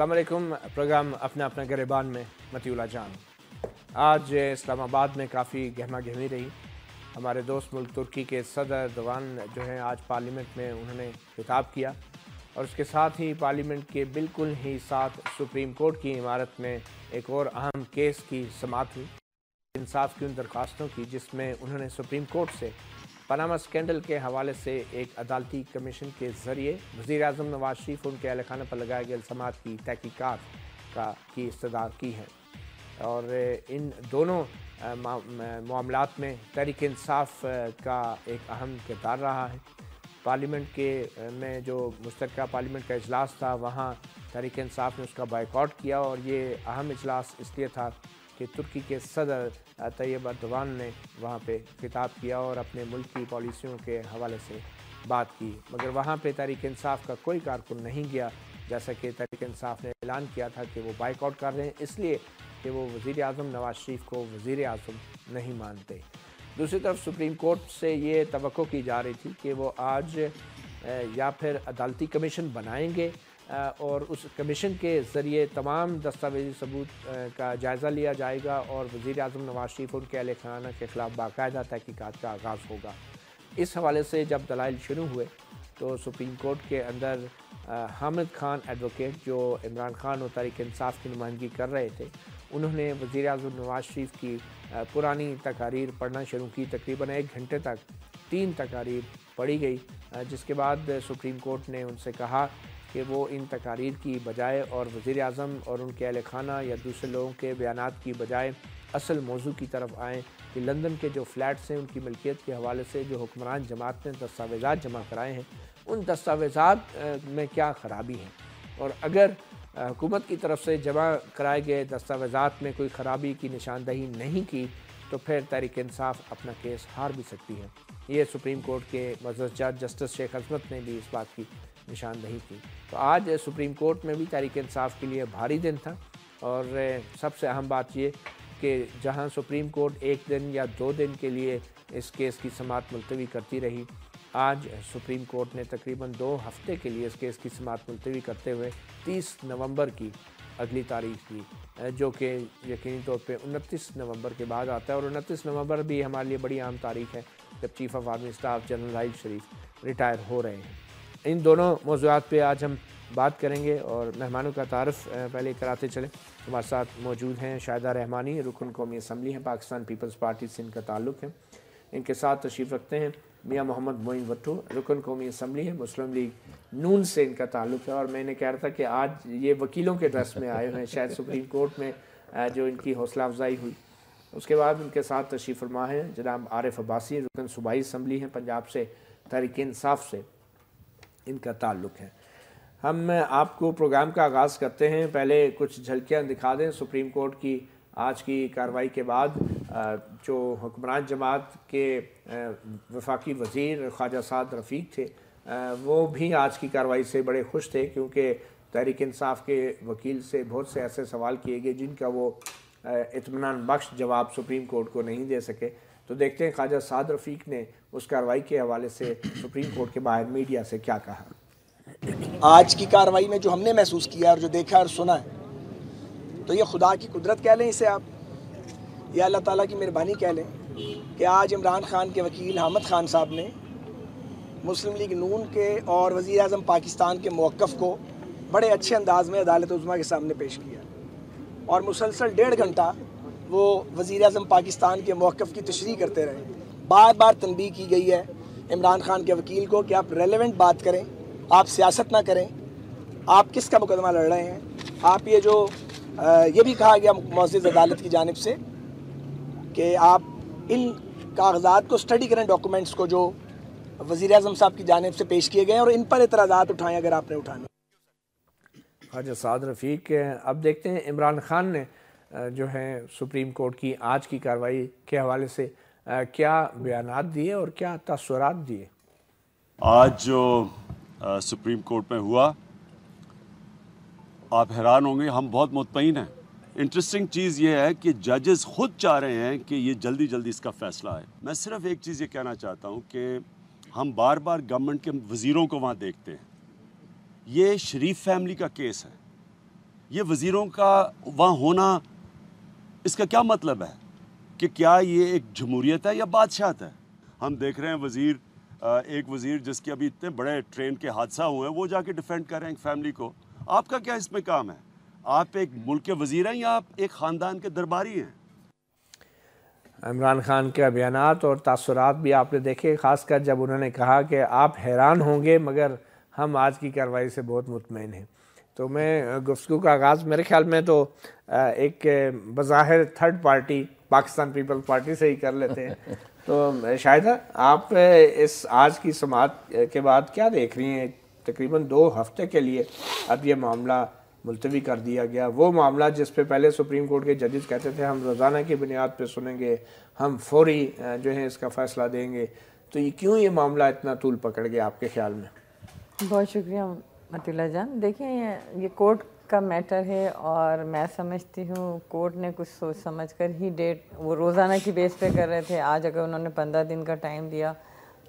السلام علیکم۔ پروگرام اپنا اپنا گریبان میں متیولہ جان۔ آج اسلام آباد میں کافی گہما گہمی رہی۔ ہمارے دوست ملک ترکی کے صدر دوان جو ہیں، آج پارلیمنٹ میں انہوں نے خطاب کیا۔ اور اس کے ساتھ ہی پارلیمنٹ کے بالکل ہی ساتھ سپریم کورٹ کی عمارت میں ایک اور اہم کیس کی سماعت ہوئی۔ انصاف کی ان درخواستوں کی، جس میں انہوں نے سپریم کورٹ سے پاناما سکینڈل کے حوالے سے ایک عدالتی کمیشن کے ذریعے وزیر اعظم نواز شریف ان کے اہل خانہ پر لگائے گئے الزامات کی تحقیقات کا کی استدار کی ہے اور ان دونوں معاملات میں تحریک انصاف کا ایک اہم کردار رہا ہے۔ پارلیمنٹ کے میں جو مشترکہ پارلیمنٹ کا اجلاس تھا، وہاں تحریک انصاف نے اس کا بائیکاٹ کیا اور یہ اہم اجلاس اس لیے تھا کہ ترکی کے صدر طیب اردوان نے وہاں پہ خطاب کیا اور اپنے ملک کی پالیسیوں کے حوالے سے بات کی۔ مگر وہاں پہ تحریک انصاف کا کوئی کارکن نہیں گیا۔ جیسا کہ تحریک انصاف نے اعلان کیا تھا کہ وہ بائک آؤٹ کر رہے ہیں، اس لیے کہ وہ وزیر اعظم نواز شریف کو وزیر اعظم نہیں مانتے۔ دوسری طرف سپریم کورٹ سے یہ توقع کی جا رہی تھی کہ وہ آج یا پھر عدالتی کمیشن بنائیں گے۔ اور اس کمیشن کے ذریعے تمام دستاویزی ثبوت کا جائزہ لیا جائے گا اور وزیر اعظم نواز شریف ان کے اہل خانہ کے خلاف باقاعدہ تحقیقات کا آغاز ہوگا۔ اس حوالے سے جب دلائل شروع ہوئے تو سپریم کورٹ کے اندر حامد خان ایڈوکیٹ جو عمران خان و تاریخ انصاف کی نمائندگی کر رہے تھے، انہوں نے وزیر اعظم نواز شریف کی پرانی تقاریر پڑھنا شروع کی۔ تقریباً ایک گھنٹے تک تین تقاریر پڑھی گئی جس کے بعد سپریم کورٹ نے ان سے کہا کہ وہ ان تقاریر کی بجائے اور وزیر اعظم اور ان کے اہل خانہ یا دوسرے لوگوں کے بیانات کی بجائے اصل موضوع کی طرف آئیں کہ لندن کے جو فلیٹس ہیں، ان کی ملکیت کے حوالے سے جو حکمران جماعت نے دستاویزات جمع کرائے ہیں، ان دستاویزات میں کیا خرابی ہے اور اگر حکومت کی طرف سے جمع کرائے گئے دستاویزات میں کوئی خرابی کی نشاندہی نہیں کی، تو پھر تحریک انصاف اپنا کیس ہار بھی سکتی ہے۔ یہ سپریم کورٹ کے مزد جج جسٹس شیخ عظمت نے بھی اس بات کی نشاندہی کی۔ تو آج سپریم کورٹ میں بھی تحریک انصاف کے لیے بھاری دن تھا۔ اور سب سے اہم بات یہ کہ جہاں سپریم کورٹ ایک دن یا دو دن کے لیے اس کیس کی سماعت ملتوی کرتی رہی، آج سپریم کورٹ نے تقریباً دو ہفتے کے لیے اس کیس کی سماعت ملتوی کرتے ہوئے تیس نومبر کی اگلی تاریخ کی، جو کہ یقینی طور پہ انتیس نومبر کے بعد آتا ہے۔ اور انتیس نومبر بھی ہمارے لیے بڑی عام تاریخ ہے، جب chief of army staff general Raheel Sharif retire ہو رہے ہیں۔ ان دونوں موضوعات پہ آج ہم بات کریں گے اور مہمانوں کا تعارف پہلے کراتے چلیں۔ ہمارے ساتھ موجود ہیں شاہدہ رحمانی، رکن قومی اسمبلی ہیں، پاکستان پیپلز پارٹی سے ان کا تعلق ہے۔ ان کے ساتھ تشریف رکھتے ہیں میاں محمد معین وٹو رکن قومی اسمبلی ہے مسلم لیگ نون سے ان کا تعلق ہے۔ اور میں نے کہہ رہا تھا کہ آج یہ وکیلوں کے ڈریس میں آئے ہوئے ہیں، شاید سپریم کورٹ میں جو ان کی حوصلہ افزائی ہوئی۔ اس کے بعد ان کے ساتھ تشریف فرما ہیں جناب عارف عباسی، رکن صوبائی اسمبلی ہیں، پنجاب سے، تحریک انصاف سے۔ ان کا تعلق ہے۔ ہم آپ کو پروگرام کا آغاز کرتے ہیں۔ پہلے کچھ جھلکیاں دکھا دیں۔ سپریم کورٹ کی آج کی کارروائی کے بعد جو حکمران جماعت کے وفاقی وزیر خواجہ سعد رفیق تھے وہ بھی آج کی کارروائی سے بڑے خوش تھے کیونکہ تحریک انصاف کے وکیل سے بہت سے ایسے سوال کیے گئے جن کا وہ اطمینان بخش جواب سپریم کورٹ کو نہیں دے سکے۔ تو دیکھتے ہیں خواجہ سعد رفیق نے اس کاروائی کے حوالے سے سپریم کورٹ کے باہر میڈیا سے کیا کہا۔ آج کی کاروائی میں جو ہم نے محسوس کیا اور جو دیکھا اور سنا ہے تو یہ خدا کی قدرت کہہ لیں اسے آپ، یا اللہ تعالیٰ کی مہربانی کہہ لیں کہ آج عمران خان کے وکیل حامد خان صاحب نے مسلم لیگ نون کے اور وزیر اعظم پاکستان کے موقف کو بڑے اچھے انداز میں عدالت عظمہ کے سامنے پیش کیا اور مسلسل ڈیڑھ گھنٹہ وہ وزیر اعظم پاکستان کے موقف کی تشریح کرتے رہے۔ بار بار تنبیہ کی گئی ہے عمران خان کے وکیل کو کہ آپ ریلیونٹ بات کریں، آپ سیاست نہ کریں۔ آپ کس کا مقدمہ لڑ رہے ہیں؟ آپ یہ جو یہ بھی کہا گیا معزز عدالت کی جانب سے کہ آپ ان کاغذات کو سٹڈی کریں ڈاکومنٹس کو جو وزیر اعظم صاحب کی جانب سے پیش کیے گئے ہیں اور ان پر اعتراضات اٹھائیں اگر آپ نے اٹھانا ہاں خواجہ جی، سعد رفیق اب دیکھتے ہیں عمران خان نے جو ہیں سپریم کورٹ کی آج کی کاروائی کے حوالے سے کیا بیانات دیے اور کیا تاثرات دیے؟ آج جو سپریم کورٹ میں ہوا، آپ حیران ہوں گے، ہم بہت مطمئن ہیں۔ انٹرسٹنگ چیز یہ ہے کہ ججز خود چاہ رہے ہیں کہ یہ جلدی جلدی اس کا فیصلہ ہے میں صرف ایک چیز یہ کہنا چاہتا ہوں کہ ہم بار بار گورنمنٹ کے وزیروں کو وہاں دیکھتے ہیں۔ یہ شریف فیملی کا کیس ہے۔ یہ وزیروں کا وہاں ہونا اس کا کیا مطلب ہے کہ کیا یہ ایک جمہوریت ہے یا بادشاہت ہے؟ ہم دیکھ رہے ہیں وزیر ایک وزیر جس کے ابھی اتنے بڑے ٹرین کے حادثہ ہوئے ہیں، وہ جا کے ڈیفینڈ کر رہے ہیں ایک فیملی کو۔ آپ کا کیا اس میں کام ہے؟ آپ ایک ملک کے وزیر ہیں یا آپ ایک خاندان کے درباری ہیں؟ عمران خان کے بیانات اور تاثرات بھی آپ نے دیکھے، خاص کر جب انہوں نے کہا کہ آپ حیران ہوں گے، مگر ہم آج کی کارروائی سے بہت مطمئن ہیں۔ تو میں گفتگو کا آغاز میرے خیال میں تو ایک بظاہر third party Pakistan people party سے ہی کر لیتے ہیں۔ تو شاہدہ آپ اس آج کی سماعت کے بعد کیا دیکھ رہی ہیں؟ تقریباً دو ہفتے کے لیے اب یہ معاملہ ملتوی کر دیا گیا۔ وہ معاملہ جس پہ پہلے سپریم کورٹ کے ججز کہتے تھے ہم روزانہ کی بنیاد پہ سنیں گے ہم فوری جو ہے اس کا فیصلہ دیں گے۔ تو یہ کیوں یہ معاملہ اتنا طول پکڑ گیا آپ کے خیال میں؟ بہت شکریہ۔ مطلع جان، دیکھیں یہ کورٹ کا میٹر ہے اور میں سمجھتی ہوں کورٹ نے کچھ سوچ سمجھ کر ہی ڈیٹ وہ روزانہ کی بیس پہ کر رہے تھے۔ آج اگر انہوں نے پندرہ دن کا ٹائم دیا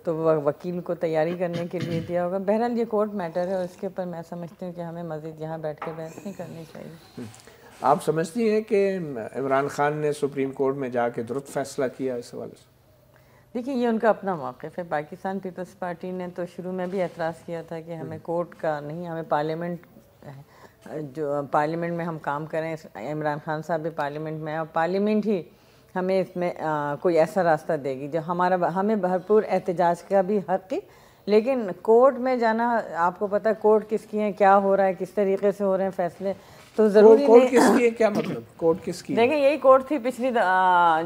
تو وہ وکیل کو تیاری کرنے کے لیے دیا ہوگا۔ بہرحال یہ کورٹ میٹر ہے اور اس کے اوپر میں سمجھتی ہوں کہ ہمیں مزید یہاں بیٹھ کے بحث نہیں کرنی چاہیے۔ آپ سمجھتی ہیں کہ عمران خان نے سپریم کورٹ میں جا کے درست فیصلہ کیا اس حوالے سے؟ دیکھیں یہ ان کا اپنا موقف ہے۔ پاکستان پیپلز پارٹی نے تو شروع میں بھی اعتراض کیا تھا کہ ہمیں کورٹ کا نہیں ہمیں پارلیمنٹ جو پارلیمنٹ میں ہم کام کریں عمران خان صاحب بھی پارلیمنٹ میں اور پارلیمنٹ ہی ہمیں اس میں کوئی ایسا راستہ دے گی۔ جو ہمارا ہمیں بھرپور احتجاج کا بھی حق ہے۔ لیکن کورٹ میں جانا آپ کو پتہ کورٹ کس کی ہیں کیا ہو رہا ہے کس طریقے سے ہو رہے ہیں فیصلے تو ضروری کورٹ کس کی ہے؟ کیا مطلب؟ کورٹ کس کی دیکھیں یہی کورٹ تھی پچھلی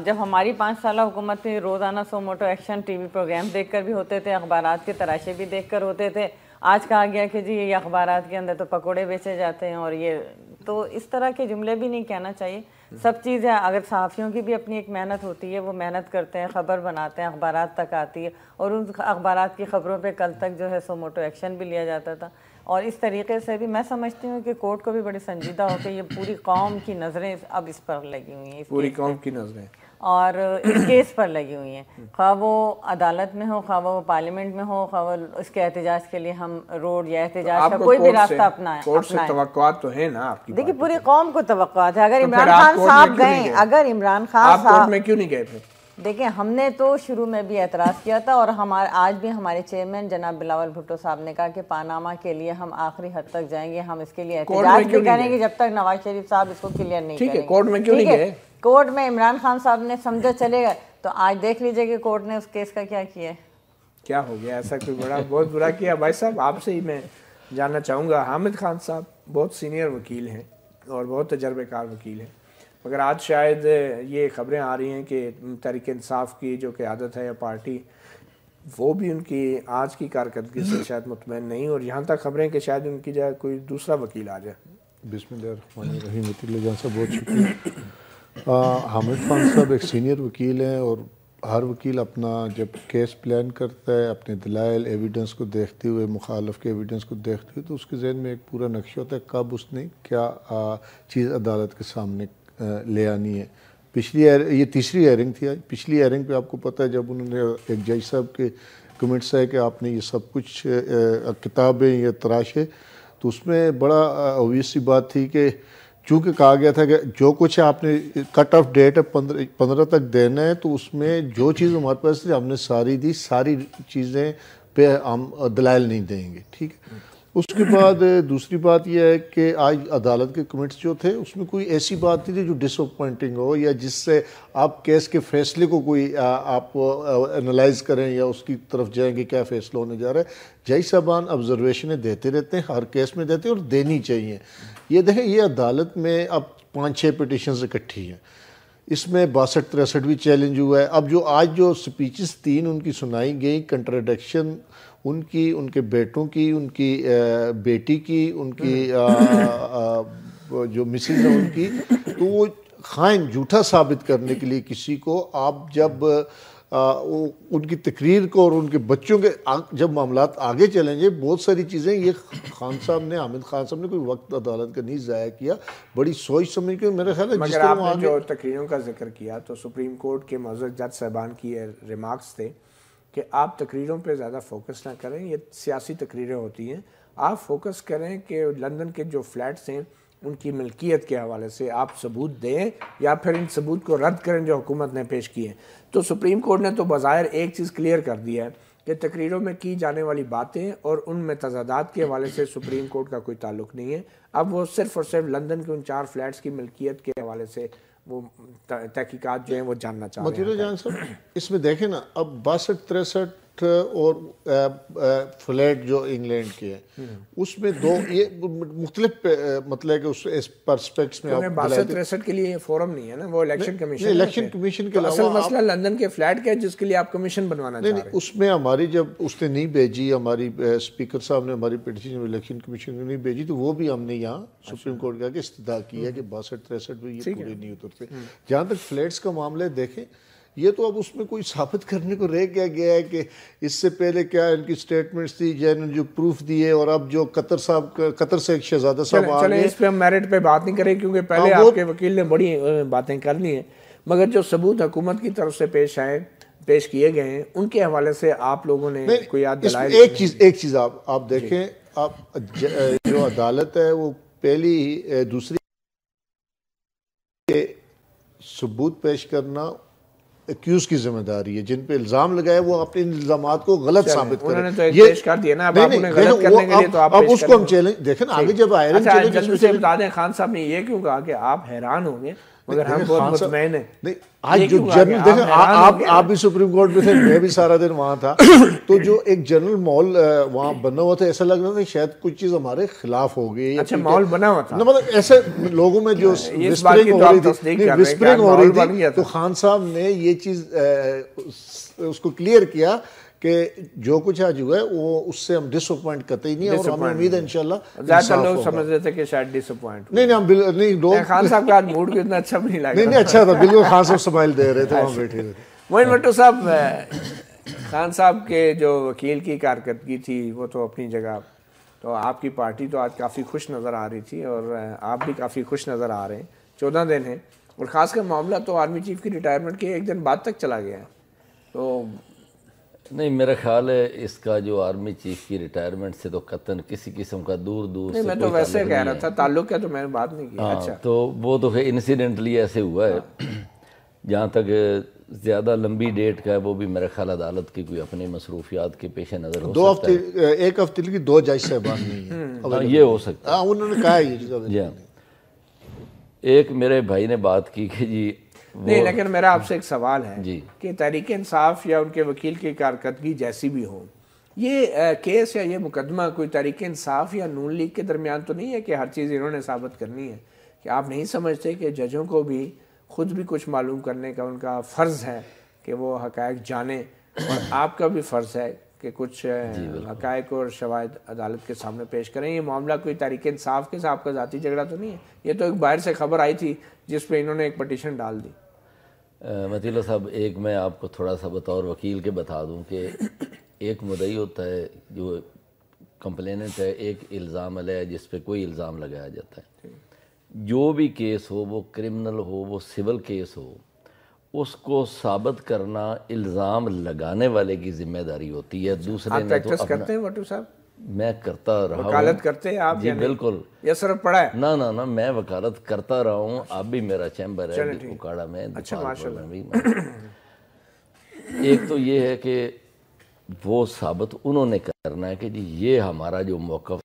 جب ہماری پانچ سالہ حکومت تھی روزانہ suo motu action T V programme دیکھ کر بھی ہوتے تھے اخبارات کے تراشے بھی دیکھ کر ہوتے تھے۔ آج کہا گیا کہ جی یہ اخبارات کے اندر تو پکوڑے بیچے جاتے ہیں اور یہ۔ تو اس طرح کے جملے بھی نہیں کہنا چاہیے۔ سب چیزیں اگر صحافیوں کی بھی اپنی ایک محنت ہوتی ہے وہ محنت کرتے ہیں خبر بناتے ہیں اخبارات تک آتی ہے۔ اور ان اخبارات کی خبروں پہ کل تک جو ہے سو موٹو ایکشن بھی لیا جاتا تھا۔ اور اس طریقے سے بھی میں سمجھتی ہوں کہ کورٹ کو بھی بڑی سنجیدہ ہو کہ یہ پوری قوم کی نظریں اب اس پر لگی ہوئی ہیں پوری قوم کی نظریں۔ اور اس کیس پر لگی ہوئی ہیں۔ خواہ وہ عدالت میں ہو خواہ وہ پارلیمنٹ میں ہو خواہ وہ اس کے احتجاج کے لیے ہم روڈ یا احتجاج کا کوئی بھی راستہ اپنا ہے کورٹ سے توقعات تو ہیں نا آپ کی دیکھیں پوری قوم کو توقعات ہے۔ اگر عمران خان صاحب گئے؟ اگر عمران خان صاحب آپ کورٹ میں کیوں نہیں گئے پھر؟ دیکھیں ہم نے تو شروع میں بھی اعتراض کیا تھا اور ہمارے آج بھی ہمارے چیئرمین جناب بلاول بھٹو صاحب نے کہا کہ پاناما کے لیے ہم آخری حد تک جائیں گے ہم اس کے لیے احتجاج بھی کریں گے جب تک نواز شریف صاحب اس کو کلیئر نہیں کریں گے۔ کورٹ میں کیوں نہیں گئے؟ کورٹ میں عمران خان صاحب نے سمجھا چلے گا۔ تو آج دیکھ لیجیے کہ کورٹ نے اس کیس کا کیا کیا ہے۔ کیا ہو گیا؟ ایسا کوئی بڑا بہت برا کیا۔ بھائی صاحب آپ سے ہی میں جاننا چاہوں گا۔ حامد خان صاحب بہت سینئر وکیل ہیں اور بہت تجربے کار وکیل ہیں۔ مگر آج شاید یہ خبریں آ رہی ہیں کہ تحریک انصاف کی جو قیادت ہے یا پارٹی، وہ بھی ان کی آج کی کارکردگی سے شاید مطمئن نہیں، اور یہاں تک خبریں کہ شاید ان کی جائے کوئی دوسرا وکیل آ جائے۔ بسم اللہ الرحمن الرحیم اللہ جان صاحب، بہت شکریہ۔ حامد خان صاحب ایک سینئر وکیل ہیں، اور ہر وکیل اپنا جب کیس پلان کرتا ہے، اپنے دلائل ایویڈنس کو دیکھتے ہوئے، مخالف کے ایویڈنس کو دیکھتے ہوئے، تو اس کے ذہن میں ایک پورا نقشہ ہوتا ہے، کب اس نے کیا چیز عدالت کے سامنے لے آنی ہے۔ پچھلی یہ تیسری ایرنگ تھی۔ آج پچھلی ایرنگ پہ آپ کو پتہ ہے، جب انہوں نے ایک جج صاحب کے کمنٹس ہے کہ آپ نے یہ سب کچھ کتابیں یا تراشے، تو اس میں بڑا اویس سی بات تھی کہ چونکہ کہا گیا تھا کہ جو کچھ آپ نے کٹ آف ڈیٹ ہے پندرہ تک دینا ہے، تو اس میں جو چیز ہمارے پاس تھی، ہم نے ساری دی، ساری چیزیں پہ ہم دلائل نہیں دیں گے۔ ٹھیک ہے؟ اس کے بعد دوسری بات یہ ہے کہ آج عدالت کے کمنٹس جو تھے، اس میں کوئی ایسی بات نہیں تھی جو ڈس اپوائنٹنگ ہو یا جس سے آپ کیس کے فیصلے کو کوئی آپ انالائز کریں یا اس کی طرف جائیں کہ کیا فیصلہ ہونے جا رہا ہے۔ جائی صاحبان آبزرویشنیں دیتے رہتے ہیں، ہر کیس میں دیتے ہیں اور دینی چاہیے۔ یہ دیکھیں، یہ عدالت میں اب پانچ چھ پٹیشنز اکٹھی ہیں۔ اس میں باسٹھ، تریسٹھ بھی چیلنج ہوا ہے۔ اب جو آج جو سپیچز تین ان کی سنائی گئی کنٹراڈکشن ان کی ان کے بیٹوں کی ان کی بیٹی کی ان کی جو مسز ہیں ان کی تو وہ خائن جھوٹا ثابت کرنے کے لیے کسی کو آپ جب ان کی تقریر کو اور ان کے بچوں کے جب معاملات آگے چلیں گے بہت ساری چیزیں یہ خان صاحب نے حامد خان صاحب نے کوئی وقت عدالت کا نہیں ضائع کیا بڑی سوچ سمجھ کے میرے خیال ہے مگر آپ نے جو تقریروں کا ذکر کیا تو سپریم کورٹ کے معزز جج صاحبان کی ریمارکس تھے کہ آپ تقریروں پہ زیادہ فوکس نہ کریں، یہ سیاسی تقریریں ہوتی ہیں۔ آپ فوکس کریں کہ لندن کے جو فلیٹس ہیں، ان کی ملکیت کے حوالے سے آپ ثبوت دیں یا پھر ان ثبوت کو رد کریں جو حکومت نے پیش کیے تو سپریم کورٹ نے تو بظاہر ایک چیز کلیئر کر دیا ہے کہ تقریروں میں کی جانے والی باتیں اور ان میں تضادات کے حوالے سے سپریم کورٹ کا کوئی تعلق نہیں ہے۔ اب وہ صرف اور صرف لندن کے ان چار فلیٹس کی ملکیت کے حوالے سے وہ تحقیقات جو ہیں وہ جاننا چاہ رہے ہیں۔ جان صاحب، اس میں دیکھیں نا، اب باسٹھ، تریسٹھ اور فلیٹ جو انگلینڈ کے ہیں اس میں دو یہ مختلف مطلب کہ اس پرسپیکٹس میں باسٹھ تریسٹھ کے لیے فورم نہیں ہے نا وہ الیکشن کمیشن الیکشن کمیشن کے اصل مسئلہ لندن کے فلیٹ کا ہے جس کے لیے آپ کمیشن بنوانا چاہ رہے ہیں۔ اس میں ہماری جب اس نے نہیں بھیجی ہماری اسپیکر صاحب نے ہماری پیٹیشن الیکشن کمیشن نے نہیں بھیجی تو وہ بھی ہم نے یہاں سپریم کورٹ کا کہ استدعا کی ہے کہ باسٹھ تریسٹھ میں یہ پورے نہیں اترتے۔ جہاں تک فلیٹس کا معاملہ دیکھیں یہ تو اب اس میں کوئی ثابت کرنے کو رہ گیا گیا ہے کہ اس سے پہلے کیا ان کی سٹیٹمنٹس تھی جن جو پروف دیے اور اب جو قطر صاحب قطر سے ایک شہزادہ صاحب آگئے اس پہ ہم میرٹ پہ بات نہیں کریں کیونکہ پہلے آپ کے وکیل نے بڑی باتیں کر لی ہیں۔ مگر جو ثبوت حکومت کی طرف سے پیش آئے پیش کیے گئے ہیں ان کے حوالے سے آپ لوگوں نے کوئی یاد دلائے ایک چیز ایک چیز آپ آپ دیکھیں آپ جو عدالت ہے وہ پہلی دوسری ثبوت پیش کرنا ایکیوز کی ذمہ داری ہے جن پہ الزام لگائے وہ اپنے الزامات کو غلط ثابت کریں۔ انہوں نے تو ایک پیش کر دیا نا اب آپ انہیں غلط کرنے کے لیے تو آپ اب اس کو ہم چیلنج دیکھیں آگے جب آئرن چیلنج اچھا جلد سے بتا دیں خان صاحب نے یہ کیوں کہا کہ آپ حیران ہوں گے؟ مگر ہم بہت مطمئن ہیں۔ آج جو جنرل دیکھیں آپ آپ بھی سپریم کورٹ میں تھے میں بھی سارا دن وہاں تھا۔ تو جو ایک جنرل مال وہاں بنا ہوا تھا ایسا لگ رہا تھا شاید کچھ چیز ہمارے خلاف ہو گئی اچھا مال بنا ہوا تھا۔ مطلب ایسے لوگوں میں جو وسپرنگ ہو رہی تھی وسپرنگ ہو رہی تھی تو خان صاحب نے یہ چیز اس کو کلیئر کیا کہ جو کچھ آج ہوا ہے وہ اس سے ہم ڈس اپوائنٹ کرتے ہی نہیں اور ہمیں امید ہے انشاءاللہ زیادہ لوگ سمجھ رہے تھے کہ شاید ڈس اپوائنٹ نہیں نہیں ہم نہیں لوگ خان صاحب کا آج موڈ کو اتنا اچھا بھی نہیں لگا۔ نہیں نہیں اچھا تھا۔ بالکل خان صاحب سمائل دے رہے تھے وہاں بیٹھے ہوئے۔ موین بٹو صاحب خان صاحب کے جو وکیل کی کارکردگی تھی وہ تو اپنی جگہ۔ تو آپ کی پارٹی تو آج کافی خوش نظر آ رہی تھی اور آپ بھی کافی خوش نظر آ رہے ہیں۔ چودہ دن ہیں۔ اور خاص کر معاملہ تو آرمی چیف کی ریٹائرمنٹ کے ایک دن بعد تک چلا گیا ہے۔ تو نہیں میرا خیال ہے اس کا جو آرمی چیف کی ریٹائرمنٹ سے تو قطن کسی قسم کا دور دور سے میں تو ویسے کہہ رہا تھا تعلق ہے تو میں نے بات نہیں کی۔ اچھا۔ تو وہ تو انسیڈنٹلی ایسے ہوا ہے۔ جہاں تک زیادہ لمبی ڈیٹ کا ہے وہ بھی میرا خیال عدالت کی کوئی اپنی مصروفیات کے پیش نظر ہو دو ہفتے ایک ہفتے کی دو جج صاحبان نہیں یہ ہو سکتا ہے۔ انہوں نے کہا یہ ایک میرے بھائی نے بات کی کہ جی نہیں لیکن میرا آپ سے ایک سوال ہے جی۔ کہ تحریک انصاف یا ان کے وکیل کی کارکردگی جیسی بھی ہو یہ کیس یا یہ مقدمہ کوئی تحریک انصاف یا نون لیگ کے درمیان تو نہیں ہے کہ ہر چیز انہوں نے ثابت کرنی ہے؟ کہ آپ نہیں سمجھتے کہ ججوں کو بھی خود بھی کچھ معلوم کرنے کا ان کا فرض ہے کہ وہ حقائق جانیں؟ اور آپ کا بھی فرض ہے کہ کچھ جی، حقائق اور شواہد عدالت کے سامنے پیش کریں؟ یہ معاملہ کوئی تحریک انصاف کے ساتھ کا ذاتی جھگڑا تو نہیں ہے؟ یہ تو ایک باہر سے خبر آئی تھی جس پہ انہوں نے ایک پٹیشن ڈال دی۔ مطیلہ صاحب ایک میں آپ کو تھوڑا سا بطور وکیل کے بتا دوں کہ ایک مدعی ہوتا ہے جو کمپلیننٹ ہے ایک الزام علیہ جس پہ کوئی الزام لگایا جاتا ہے۔ جو بھی کیس ہو وہ کرمنل ہو وہ سول کیس ہو اس کو ثابت کرنا الزام لگانے والے کی ذمہ داری ہوتی ہے۔ دوسرے نے تو کرتے ہیں وٹو صاحب؟ میں کرتا رہا ہوں۔ وکالت کرتے ہیں آپ جی بالکل۔ یہ صرف پڑا ہے؟ نا نا نا میں وکالت کرتا رہا ہوں۔ آپ بھی میرا چیمبر ہے اکاڑا میں اچھا ماشاءاللہ۔ ایک تو یہ ہے کہ وہ ثابت انہوں نے کرنا ہے کہ جی یہ ہمارا جو موقف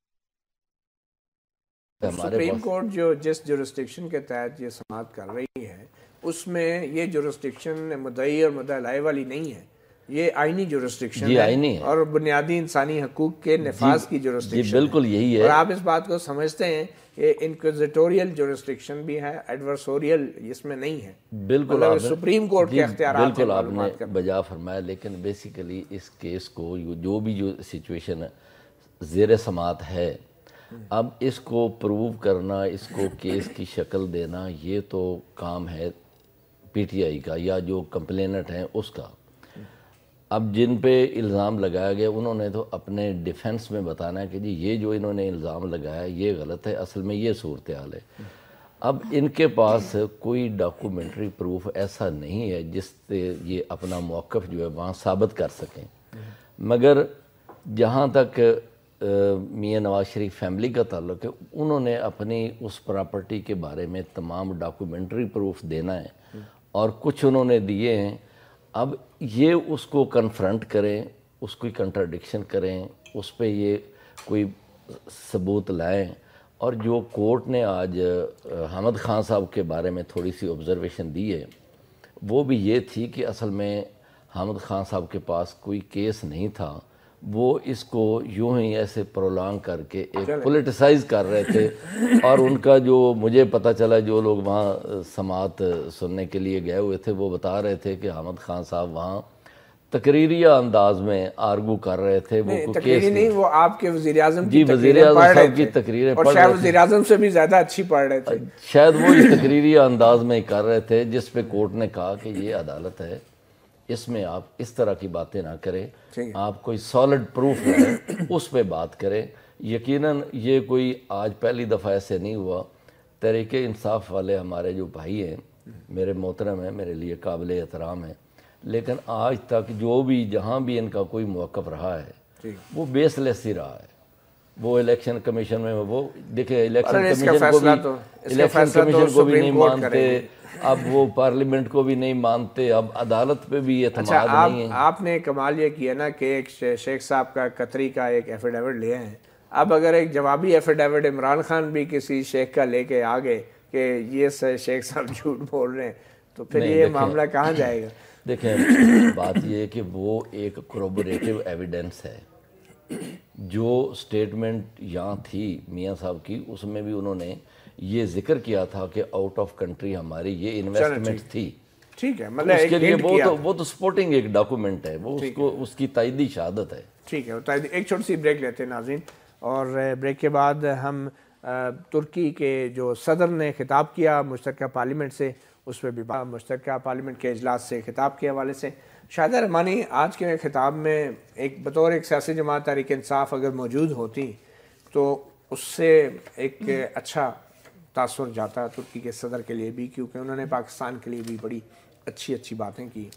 سپریم کورٹ جو جس جورسٹکشن کے تحت یہ سماعت کر رہی ہے اس میں یہ جورسٹکشن مدعی اور مدعی والی نہیں ہے۔ یہ آئینی جورسٹکشن جی آئینی ہے۔ اور بنیادی انسانی حقوق کے نفاذ کی جورسٹکشن جی بالکل یہی ہے۔ اور آپ اس بات کو سمجھتے ہیں کہ انکوزیٹوریل جورسٹکشن بھی ہے ایڈورسوریل اس میں نہیں ہے۔ بالکل مطلب سپریم کورٹ کے جی، اختیارات بالکل آپ نے بجا فرمایا لیکن بیسیکلی اس کیس کو جو بھی جو سچویشن زیر سماعت ہے۔ اب اس کو پروو کرنا اس کو کیس کی شکل دینا یہ تو کام ہے پی ٹی آئی کا یا جو کمپلینٹ ہیں اس کا۔ اب جن پہ الزام لگایا گیا، انہوں نے تو اپنے ڈیفنس میں بتانا ہے کہ جی یہ جو انہوں نے الزام لگایا، یہ غلط ہے، اصل میں یہ صورتحال ہے۔ اب ان کے پاس کوئی ڈاکومنٹری پروف ایسا نہیں ہے جس سے یہ اپنا موقف جو ہے وہاں ثابت کر سکیں۔ مگر جہاں تک میاں نواز شریف فیملی کا تعلق ہے، انہوں نے اپنی اس پراپرٹی کے بارے میں تمام ڈاکومنٹری پروف دینا ہے۔ اور کچھ انہوں نے دیے ہیں اب یہ اس کو کنفرنٹ کریں، اس کی کنٹرڈکشن کریں، اس پہ یہ کوئی ثبوت لائیں۔ اور جو کورٹ نے آج حمد خان صاحب کے بارے میں تھوڑی سی آبزرویشن دی ہے، وہ بھی یہ تھی کہ اصل میں حامد خان صاحب کے پاس کوئی کیس نہیں تھا۔ وہ اس کو یوں ہی ایسے پرولانگ کر کے ایک پولیٹیسائز کر رہے تھے اور ان کا جو مجھے پتہ چلا جو لوگ وہاں سماعت سننے کے لیے گئے ہوئے تھے وہ بتا رہے تھے کہ حامد خان صاحب وہاں تقریریہ انداز میں آرگو کر رہے تھے وہ تقریری نہیں وہ آپ کے وزیر اعظم جی وزیر اعظم صاحب کی تقریریں اور شاید وزیر اعظم سے بھی زیادہ اچھی پڑھ رہے تھے۔ شاید وہ اس تقریری انداز میں کر رہے تھے جس پہ کورٹ نے کہا کہ یہ عدالت ہے۔ اس میں آپ اس طرح کی باتیں نہ کریں۔ آپ کوئی سالڈ پروف لیں اس پہ بات کریں۔ یقیناً یہ کوئی آج پہلی دفعہ ایسے نہیں ہوا۔ تحریک انصاف والے ہمارے جو بھائی ہیں میرے محترم ہیں میرے لیے قابل احترام ہیں۔ لیکن آج تک جو بھی جہاں بھی ان کا کوئی موقف رہا ہے وہ بیس لیس ہی رہا ہے۔ وہ الیکشن کمیشن میں وہ دیکھیں الیکشن کمیشن کو بھی الیکشن کمیشن کو بھی نہیں مانتے۔ اب وہ پارلیمنٹ کو بھی نہیں مانتے اب عدالت پہ بھی اعتماد اچھا نہیں ہے۔ آپ نے کمال یہ کیا نا کہ ایک شیخ صاحب کا قطری کا ایک ایفیڈیوٹ لیا ہے اب اگر ایک جوابی ایفیڈیوٹ عمران خان بھی کسی شیخ کا لے کے آگے کہ یہ شیخ صاحب جھوٹ بول رہے ہیں تو پھر یہ معاملہ کہاں جائے گا؟ دیکھیں بات یہ ہے کہ وہ ایک کروبریٹو ایویڈنس ہے۔ جو سٹیٹمنٹ یہاں تھی میاں صاحب کی اس میں بھی انہوں نے یہ ذکر کیا تھا کہ آؤٹ آف کنٹری ہماری یہ انویسٹمنٹ تھی۔ ٹھیک ہے مطلب اس کے لیے وہ تو سپورٹنگ ایک ڈاکومنٹ ہے وہ اس کو اس کی تائیدی شہادت ہے۔ ٹھیک ہے ایک چھوٹی سی بریک لیتے ہیں ناظرین اور بریک کے بعد ہم ترکی کے جو صدر نے خطاب کیا مشترکہ پارلیمنٹ سے اس میں بھی مشترکہ پارلیمنٹ کے اجلاس سے خطاب کے حوالے سے۔ شاہدہ رحمانی آج کے خطاب میں ایک بطور ایک سیاسی جماعت تحریک انصاف اگر موجود ہوتی تو اس سے ایک اچھا تاثر جاتا ترکی کے صدر کے لیے بھی کیونکہ انہوں نے پاکستان کے لیے بھی بڑی اچھی اچھی باتیں کی۔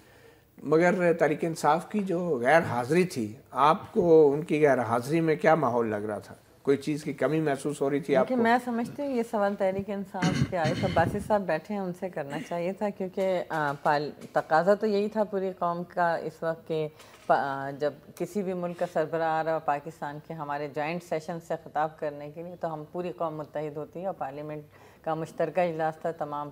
مگر تحریک انصاف کی جو غیر حاضری تھی آپ کو ان کی غیر حاضری میں کیا ماحول لگ رہا تھا؟ کوئی چیز کی کمی محسوس ہو رہی تھی آپ کو؟ میں سمجھتی ہوں یہ سوال تحریک انصاف کے عارف عباسی صاحب بیٹھے ہیں ان سے کرنا چاہیے تھا کیونکہ تقاضا تو یہی تھا پوری قوم کا اس وقت کہ جب کسی بھی ملک کا سربراہ آ رہا پاکستان کے ہمارے جوائنٹ سیشن سے خطاب کرنے کے لیے تو ہم پوری قوم متحد ہوتی ہے اور پارلیمنٹ کا مشترکہ اجلاس تھا، تمام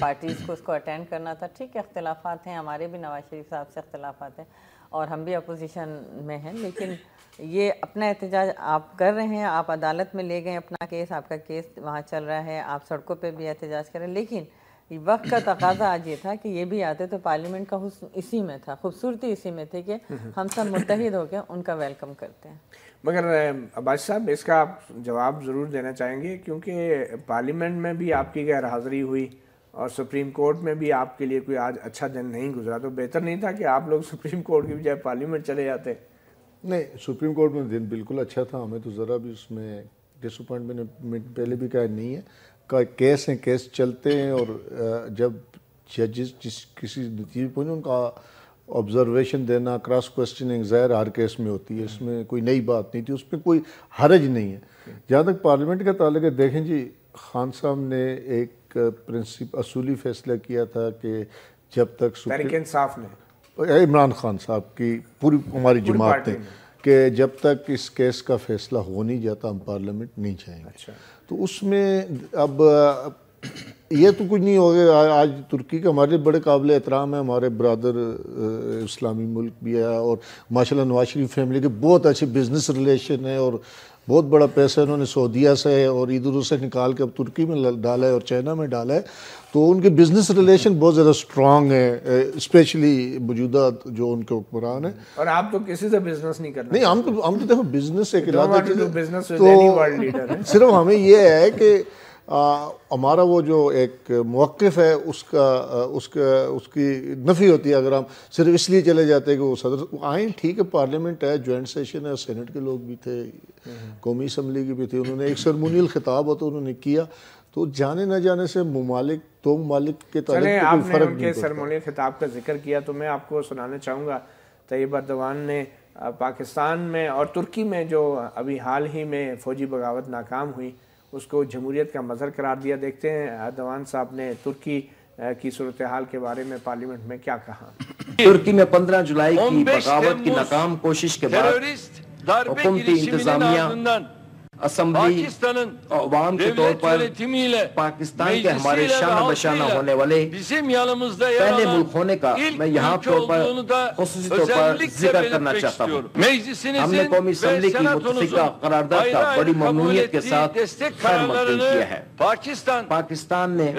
پارٹیز کو اس کو اٹینڈ کرنا تھا۔ ٹھیک ہے، اختلافات ہیں، ہمارے بھی نواز شریف صاحب سے اختلافات ہیں اور ہم بھی اپوزیشن میں ہیں، لیکن یہ اپنا احتجاج آپ کر رہے ہیں، آپ عدالت میں لے گئے اپنا کیس، آپ کا کیس وہاں چل رہا ہے، آپ سڑکوں پہ بھی احتجاج کریں لیکن وقت کا تقاضا آج یہ تھا کہ یہ بھی آتے تو پارلیمنٹ کا حسن اسی میں تھا خوبصورتی اسی میں تھی کہ ہم سب متحد ہو کے ان کا ویلکم کرتے ہیں۔ مگر عباس صاحب اس کا آپ جواب ضرور دینا چاہیں گے کیونکہ پارلیمنٹ میں بھی آپ کی غیر حاضری ہوئی اور سپریم کورٹ میں بھی آپ کے لیے کوئی آج اچھا دن نہیں گزرا تو بہتر نہیں تھا کہ آپ لوگ سپریم کورٹ کی بجائے پارلیمنٹ چلے جاتے۔ نہیں سپریم کورٹ میں دن بالکل اچھا تھا ہمیں تو ذرا بھی اس میں ڈس اپوائنٹمنٹ پہلے بھی کہا نہیں ہے۔ کیس ہیں کیس چلتے ہیں اور جب ججز جس کسی نتیجے پہنچے ان کا آبزرویشن دینا کراس کوشچننگ ظاہر ہر کیس میں ہوتی ہے اس میں کوئی نئی بات نہیں تھی اس میں کوئی حرج نہیں ہے۔ جہاں تک پارلیمنٹ کا تعلق ہے دیکھیں جی خان صاحب نے ایک پرنسپ اصولی فیصلہ کیا تھا کہ جب تک انصاف نے۔ عمران خان صاحب کی پوری ہماری جماعت نے کہ جب تک اس کیس کا فیصلہ ہو نہیں جاتا ہم پارلیمنٹ نہیں جائیں گے۔ اچھا۔ تو اس میں اب، یہ تو کچھ نہیں ہوگا۔ آج ترکی کا ہمارے بڑے قابل احترام ہے ہمارے برادر اسلامی ملک بھی ہے اور ماشاء اللہ نواز شریف فیملی کے بہت اچھے بزنس ریلیشن ہے اور بہت بڑا پیسہ انہوں نے سعودیہ سے اور ادھر سے نکال کے اب ترکی میں ڈالا ہے اور چائنا میں ڈالا ہے۔ تو ان کے بزنس ریلیشن بہت زیادہ اسٹرانگ ہے اسپیشلی موجودہ جو ان کے حکمران ہیں۔ اور آپ تو کسی سے بزنس نہیں کرنا نہیں ہم تو ہم تو دیکھو بزنس ایک تو صرف ہمیں یہ ہے کہ ہمارا وہ جو ایک موقف ہے اس کا اس کا اس کی نفی ہوتی ہے۔ اگر ہم صرف اس لیے چلے جاتے ہیں کہ وہ صدر آئیں ٹھیک ہے پارلیمنٹ ہے جوائنٹ سیشن ہے سینٹ کے لوگ بھی تھے قومی اسمبلی کی بھی تھی انہوں نے ایک سرمونیل خطاب ہوتا انہوں نے کیا۔ تو جانے نہ جانے سے ممالک دو ممالک کے تعلق آپ نے ان کے سرمونیل خطاب کا ذکر کیا تو میں آپ کو سنانا چاہوں گا۔ طیب اردوان نے پاکستان میں اور ترکی میں جو ابھی حال ہی میں فوجی بغاوت ناکام ہوئی اس کو جمہوریت کا مظہر قرار دیا۔ دیکھتے ہیں دوان صاحب نے ترکی کی صورتحال کے بارے میں پارلیمنٹ میں کیا کہا۔ ترکی میں پندرہ جولائی کی بغاوت کی ناکام کوشش کے بعد حکومتی انتظامیہ اسمبلی عوام کے طور پر پاکستان کے ہمارے شان بشانہ ہونے والے پہلے ملک ہونے کا میں یہاں طور پر خصوصی طور پر ذکر کرنا چاہتا ہوں ہم نے قومی اسمبلی کی متفقہ قرارداد کا بڑی ممنونیت کے ساتھ خیر مقدم کیا ہے پاکستان نے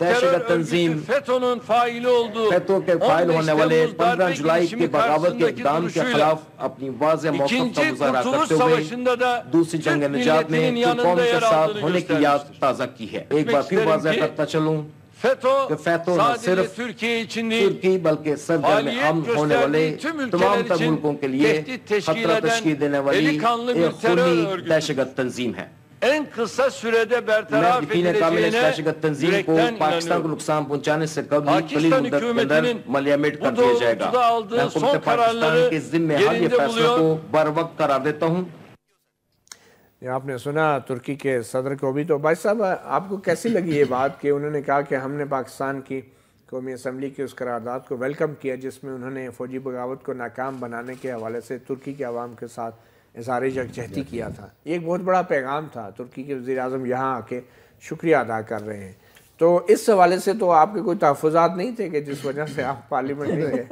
دہشت تنظیم فیتو کے فائل ہونے والے پندرہ جولائی کے بغاوت کے اقدام کے خلاف اپنی واضح موقف کا مظاہرہ کرتے ہوئے دوسری جنگ نجات میں قوم کے ساتھ ہونے کی یاد تازہ کی ہے۔ ایک بار پھر واضح کرتا چلوں کہ فیتو نہ صرف ترکی بلکہ سرگر میں عام ہونے والے تمام تر ملکوں کے لیے خطرہ تشکیل دینے والی ایک خونی دہشت تنظیم ہے۔ en kısa sürede bertaraf edileceğine تنظیم کو پاکستان کو نقصان پہنچانے سے قبل قلیل مدت کے اندر ملیامٹ کر دیا جائے گا۔ میں حکومت پاکستان آپ نے سنا ترکی کے صدر کو بھی تو بھائی صاحب آپ کو کیسی لگی یہ بات کہ انہوں نے کہا کہ ہم نے پاکستان کی قومی اسمبلی کی اس قرارداد کو ویلکم کیا جس میں انہوں نے فوجی بغاوت کو ناکام بنانے کے حوالے سے ترکی کے عوام کے ساتھ اظہار یکجہتی کیا تھا؟ یہ ایک بہت بڑا پیغام تھا ترکی کے وزیر اعظم یہاں آ کے شکریہ ادا کر رہے ہیں۔ تو اس حوالے سے تو آپ کے کوئی تحفظات نہیں تھے کہ جس وجہ سے آپ پارلیمنٹ میں گئے؟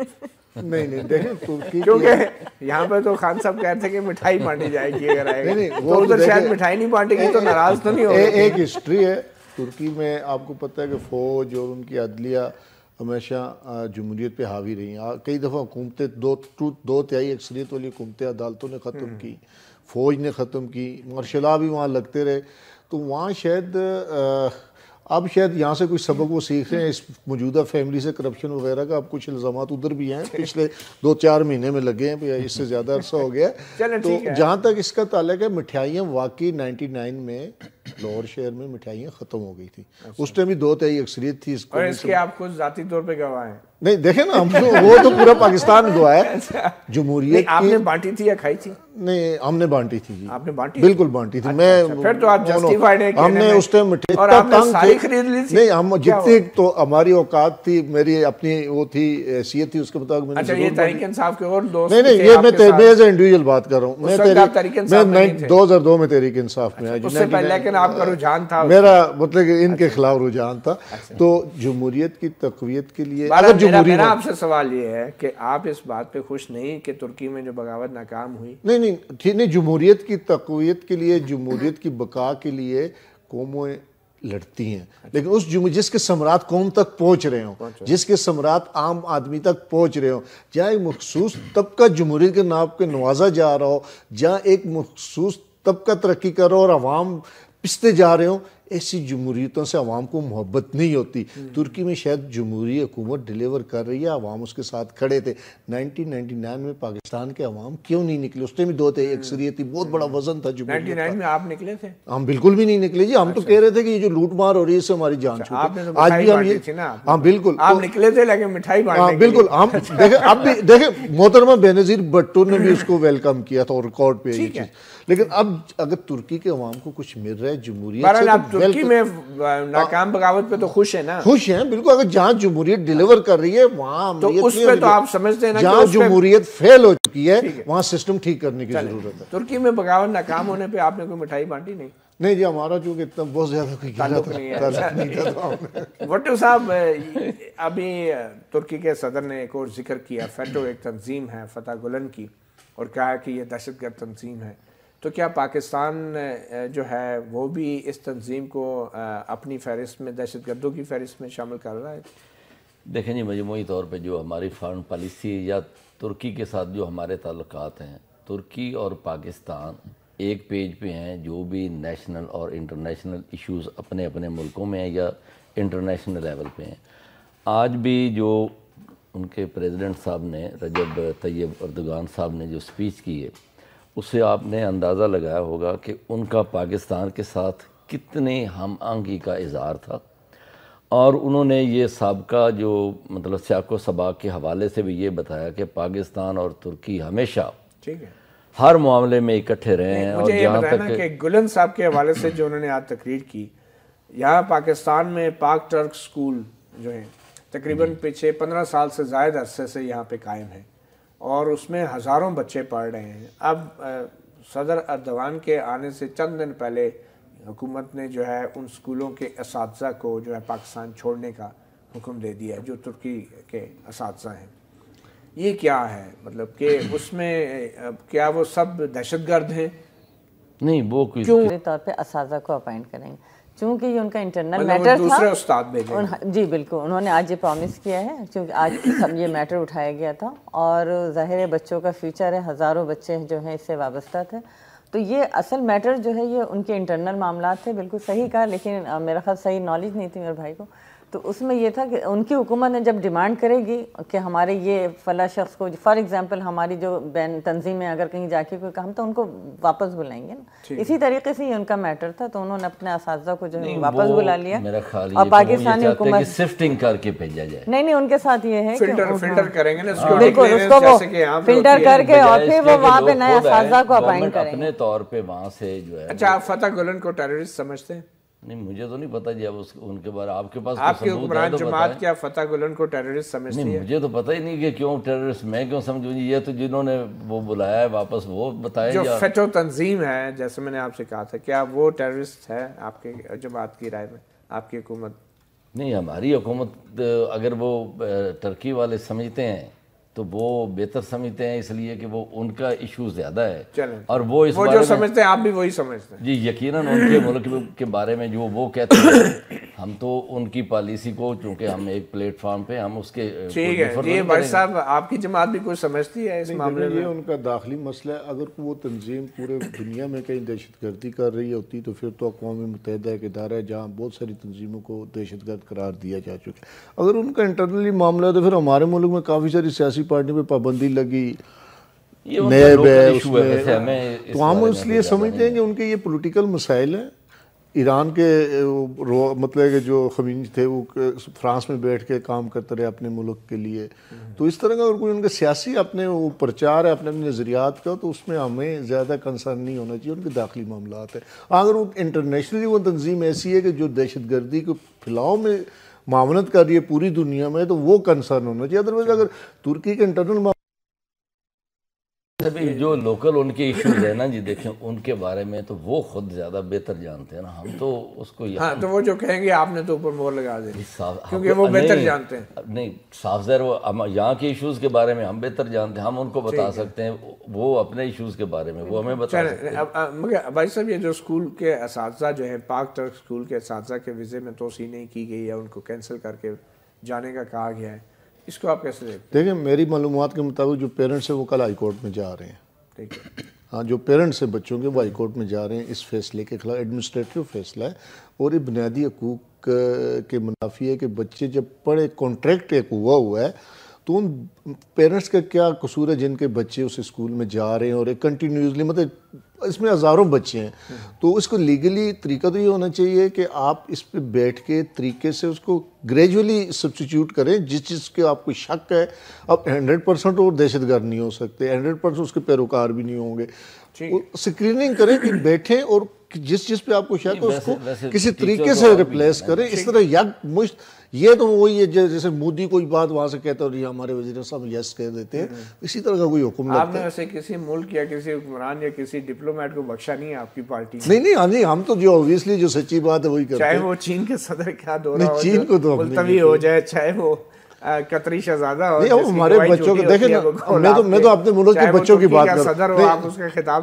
نہیں نہیں دیکھیں ترکی کیونکہ یہاں پہ تو خان صاحب کہتے ہیں کہ مٹھائی بانٹی جائے گی اگر آئے تو ادھر شاید مٹھائی نہیں بانٹے گی تو ناراض تو نہیں ہوگا۔ ایک ہسٹری ہے ترکی میں آپ کو پتہ ہے کہ فوج اور ان کی عدلیہ ہمیشہ جمہوریت پہ حاوی رہی ہیں۔ کئی دفعہ حکومتیں دو دو تہائی اکثریت والی حکومتیں عدالتوں نے ختم کی فوج نے ختم کی مرشلہ بھی وہاں لگتے رہے۔ تو وہاں شاید اب شاید یہاں سے کچھ سبق وہ سیکھ رہے ہیں اس موجودہ فیملی سے کرپشن وغیرہ کا اب کچھ الزامات ادھر بھی ہیں۔ پچھلے دو چار مہینے میں لگے ہیں اس سے زیادہ عرصہ ہو گیا تو جہاں تک اس کا تعلق ہے مٹھائیاں واقعی نائنٹی نائن میں لاہور شہر میں مٹھائیاں ختم ہو گئی تھی اچھا۔ اس ٹائم بھی دو تہائی اکثریت تھی اور اس کے آپ خود ذاتی طور پہ گواہ ہیں۔ نہیں دیکھیں نا وہ تو پورا پاکستان گواہ ہے۔ اچھا۔ جمہوریت آپ نے بانٹی تھی یا کھائی تھی؟ نہیں ہم نے بانٹی تھی جی۔ آپ نے بانٹی بالکل بانٹی تھی۔ اچھا، میں پھر تو آپ جسٹیفائیڈ ہیں ہم نے اس ٹائم مٹھائی اور آپ نے ساری خرید لی تھی؟ نہیں ہم جتنی تو ہماری اوقات تھی میری اپنی وہ تھی حیثیت تھی اس کے مطابق میں اچھا یہ تحریک انصاف کے اور دوست نہیں نہیں یہ میں ایز انڈیویجل بات کر رہا ہوں۔ میں دو ہزار دو میں تحریک انصاف میں اس سے پہلے لیکن آپ کا رجحان تھا۔ میرا مطلب کہ ان کے خلاف رجحان تھا۔ تو جمہوریت کی تقویت کے لیے میرا آپ سے سوال یہ ہے کہ آپ اس بات پہ خوش نہیں کہ ترکی میں جو بغاوت ناکام ہوئی۔ نہیں نہیں ٹھیک نہیں جمہوریت کی تقویت کے لیے جمہوریت کی بقا کے لیے قوموں لڑتی ہیں۔ لیکن اس جمہوریت جس کے سمرات قوم تک پہنچ رہے ہوں جس کے سمرات عام آدمی تک پہنچ رہے ہوں جہاں ایک مخصوص طبقہ جمہوریت کے نام پہ نوازا جا رہا ہو جہاں ایک مخصوص طبقہ ترقی کر رہا ہو اور عوام پستے جا رہے ہوں ایسی جمہوریتوں سے عوام کو محبت نہیں ہوتی۔ ترکی میں شاید جمہوری حکومت ڈیلیور کر رہی ہے عوام اس کے ساتھ کھڑے تھے۔ نائنٹین نائنٹی نائن میں پاکستان کے عوام کیوں نہیں نکلے؟ اس میں دو تھے اکثریت تھی بہت بڑا وزن تھا نائنٹی نائن میں آپ نکلے تھے؟ ہم بالکل بھی نہیں نکلے جی ہم تو کہہ رہے تھے کہ یہ جو لوٹ مار ہو رہی ہے اس سے ہماری جان اچھا، چھوٹے۔ آج بھی ہم یہ ہاں بالکل۔ آپ نکلے تھے لیکن مٹھائی ہاں بالکل۔ ہم دیکھیں اب بھی دیکھیں محترمہ بینظیر بٹو نے بھی اس کو ویلکم کیا تھا اور ریکارڈ پہ یہ چیز۔ لیکن اب اگر ترکی کے عوام کو کچھ مل رہا ہے جمہوریت سے آپ ترکی میں ناکام بغاوت پہ تو خوش ہیں نا؟ خوش ہیں بالکل اگر جہاں جمہوریت ڈیلیور کر رہی ہے وہاں تو اس پہ تو آپ سمجھتے ہیں جہاں جمہوریت فیل ہو چکی ہے وہاں سسٹم ٹھیک کرنے کی ضرورت ہے۔ ترکی میں بغاوت ناکام ہونے پہ آپ نے کوئی مٹھائی بانٹی نہیں؟ نہیں جی ہمارا چونکہ اتنا بہت زیادہ کوئی تعلق نہیں ہے۔ وٹو صاحب ابھی ترکی کے صدر نے ایک اور ذکر کیا فیٹو ایک تنظیم ہے فتح گلن کی اور کہا کہ یہ دہشت گرد تنظیم ہے۔ تو کیا پاکستان جو ہے، وہ بھی اس تنظیم کو اپنی فہرست میں، دہشت گردوں کی فہرست میں شامل کر رہا ہے؟ دیکھیں جی مجموعی طور پہ جو ہماری فارن پالیسی یا ترکی کے ساتھ جو ہمارے تعلقات ہیں، ترکی اور پاکستان ایک پیج پہ ہیں، جو بھی نیشنل اور انٹرنیشنل ایشوز اپنے اپنے ملکوں میں ہیں یا انٹرنیشنل لیول پہ ہیں۔ آج بھی جو ان کے پریزیڈنٹ صاحب نے، رجب طیب اردگان صاحب نے جو سپیچ کی ہے اس سے آپ نے اندازہ لگایا ہوگا کہ ان کا پاکستان کے ساتھ کتنے ہم آنگی کا اظہار تھا۔ اور انہوں نے یہ سابقہ جو مطلب سیاق و سباق کے حوالے سے بھی یہ بتایا کہ پاکستان اور ترکی ہمیشہ ٹھیک ہے۔ ہر معاملے میں اکٹھے رہے ہیں۔ مجھے یہ بتانا کہ گلن صاحب کے حوالے سے جو انہوں نے آج تقریر کی یہاں پاکستان میں پاک ٹرک سکول جو ہیں تقریباً جی۔ پیچھے پندرہ سال سے زائد عرصے سے یہاں پہ قائم ہیں۔ اور اس میں ہزاروں بچے پڑھ رہے ہیں۔ اب صدر اردوان کے آنے سے چند دن پہلے حکومت نے جو ہے ان سکولوں کے اساتذہ کو جو ہے پاکستان چھوڑنے کا حکم دے دیا ہے جو ترکی کے اساتذہ ہیں۔ یہ کیا ہے؟ مطلب کہ اس میں کیا وہ سب دہشت گرد ہیں؟ نہیں وہ طور پہ اساتذہ کو اپائنٹ کریں گے۔ چونکہ یہ ان کا انٹرنل میٹر مطلب تھا جی بالکل۔ انہوں نے آج یہ پرومس کیا ہے چونکہ آج سب یہ میٹر اٹھایا گیا تھا۔ اور ظاہر بچوں کا فیوچر ہے ہزاروں بچے جو ہیں اس سے وابستہ تھے۔ تو یہ اصل میٹر جو ہے یہ ان کے انٹرنل معاملات تھے۔ بالکل صحیح کہا لیکن میرا خیال صحیح نالج نہیں تھی میرے بھائی کو۔ تو اس میں یہ تھا کہ ان کی حکومت نے جب ڈیمانڈ کرے گی کہ ہمارے یہ فلاں شخص کو فار ایگزامپل ہماری جو بین تنظیمیں اگر کہیں جا کے کوئی کام تو ان کو واپس بلائیں گے نا۔ اسی طریقے سے یہ ان کا میٹر تھا تو انہوں نے اپنے اساتذہ کو جو ہے واپس بلا لیا۔ اور پاکستانی حکومت سفٹنگ کر کے بھیجا جائے۔ نہیں نہیں ان کے ساتھ یہ ہے فلٹر کریں گے بالکل اس کو وہ فلٹر کر کے اور پھر وہ وہاں پہ نئے اساتذہ کو اپائنٹ کریں۔ اپنے طور پہ وہاں سے جو ہے اچھا آپ فتح گلن کو ٹیررسٹ سمجھتے ہیں؟ نہیں مجھے تو نہیں پتا جی اب ان کے بارے آپ کے پاس آپ کی حکمران جماعت کیا فتح گلن کو ٹیررسٹ سمجھتی ہے؟ مجھے تو پتہ ہی نہیں کہ کیوں ٹیررسٹ میں کیوں سمجھوں؟ یہ تو جنہوں نے وہ بلایا ہے واپس وہ بتائے جو فیٹو تنظیم ہے جیسے میں نے آپ سے کہا تھا کیا وہ ٹیررسٹ ہے آپ کے جماعت کی رائے میں؟ آپ کی حکومت؟ نہیں ہماری حکومت اگر وہ ٹرکی والے سمجھتے ہیں تو وہ بہتر سمجھتے ہیں اس لیے کہ وہ ان کا ایشو زیادہ ہے۔ اور وہ اس جو سمجھتے ہیں آپ بھی وہی سمجھتے ہیں۔ جی یقیناً ان کے ملک کے بارے میں جو وہ کہتے ہیں۔ ہم تو ان کی پالیسی کو چونکہ ہم ایک پلیٹ فارم پہ ہم اس کے ٹھیک ہے جی بھائی صاحب آپ کی جماعت بھی کچھ سمجھتی ہے اس معاملے میں؟ یہ ان کا داخلی مسئلہ ہے۔ اگر وہ تنظیم پورے دنیا میں کہیں دہشت گردی کر رہی ہوتی تو پھر تو اقوام متحدہ ایک ادارہ ہے جہاں بہت ساری تنظیموں کو دہشت گرد قرار دیا جا چکا ہے۔ اگر ان کا انٹرنلی معاملہ ہے تو پھر ہمارے ملک میں کافی ساری سیاسی پارٹی پہ پابندی لگی۔ نیب ہے تو ہم اس لیے سمجھتے ہیں کہ ان کے یہ پولیٹیکل مسائل ہیں۔ ایران کے مطلب کہ جو خمینی تھے، وہ فرانس میں بیٹھ کے کام کرتے رہے اپنے ملک کے لیے۔ تو اس طرح کا اگر کوئی ان کے سیاسی اپنے وہ پرچار ہے، اپنے اپنے نظریات کا، تو اس میں ہمیں زیادہ کنسرن نہیں ہونا چاہیے، ان کے داخلی معاملات ہیں۔ اگر وہ انٹرنیشنلی وہ تنظیم ایسی ہے کہ جو دہشت گردی کو پھیلاؤ میں معاونت کر رہی ہے پوری دنیا میں، تو وہ کنسرن ہونا چاہیے۔ ادروائز اگر ترکی کے انٹرنل جو لوکل ان کے ایشوز ہیں نا جی دیکھیں ان کے بارے میں تو وہ خود زیادہ بہتر جانتے ہیں نا۔ ہم تو اس کو ہاں تو وہ جو کہیں گے آپ نے تو اوپر مور لگا دے۔ کیونکہ وہ بہتر جانتے ہیں۔ نہیں صاف ظاہر وہ یہاں کے ایشوز کے بارے میں ہم بہتر جانتے ہیں۔ ہم ان کو بتا سکتے ہیں وہ اپنے ایشوز کے بارے میں وہ ہمیں بتا سکتے ہیں۔ مگر بھائی صاحب یہ جو اسکول کے اساتذہ جو ہیں پاک ٹرک اسکول کے اساتذہ کے ویزے میں توسیع نہیں کی گئی ہے ان کو کینسل کر کے جانے کا کہا گیا ہے۔ اس کو آپ کیسے دیکھتے ہیں؟ دیکھیں میری معلومات کے مطابق جو پیرنٹس ہیں وہ کل ہائی کورٹ میں جا رہے ہیں۔ ہاں جو پیرنٹس ہیں بچوں کے وہ ہائی کورٹ میں جا رہے ہیں۔ اس فیصلے کے خلاف ایڈمنسٹریٹو فیصلہ ہے۔ اور یہ بنیادی حقوق کے منافی ہے کہ بچے جب پڑھے کانٹریکٹ ایک ہوا ہوا ہے تو ان پیرنٹس کا کیا قصور ہے جن کے بچے اس اسکول میں جا رہے ہیں اور ایک کنٹینیوسلی مطلب اس میں ہزاروں بچے ہیں؟ تو اس کو لیگلی طریقہ تو یہ ہونا چاہیے کہ آپ اس پہ بیٹھ کے طریقے سے اس کو گریجولی سبسٹیچیوٹ کریں جس چیز کے آپ کو شک ہے۔ اب ہنڈریڈ پرسنٹ اور دہشت گرد نہیں ہو سکتے ہنڈریڈ پرسنٹ اس کے پیروکار بھی نہیں ہوں گے۔ سکریننگ کریں کہ بیٹھیں اور جس چیز پہ آپ کو شک ہے اس کو کسی طریقے سے ریپلیس کریں۔ اس طرح یک مشت یہ تو وہی ہے جیسے مودی کوئی بات وہاں سے کہتا ہے ہمارے وزیر صاحب یس کہہ دیتے ہیں اسی طرح کا کوئی حکم آپ نے ویسے کسی ملک یا کسی حکمران یا کسی ڈپلومیٹ کو بخشا نہیں ہے آپ کی پارٹی نہیں نہیں ہاں نہیں ہم تو جو اوبیسلی جو سچی بات ہے وہی کرتے ہیں۔ چاہے وہ چین کے صدر کیا دورہ ہو چین کو تو ملتوی ہو جائے چاہے وہ قطری شہزادہ ہو نہیں ہمارے بچوں کو دیکھیں میں تو اپنے ملک کے بچوں کی بات کر رہا ہوں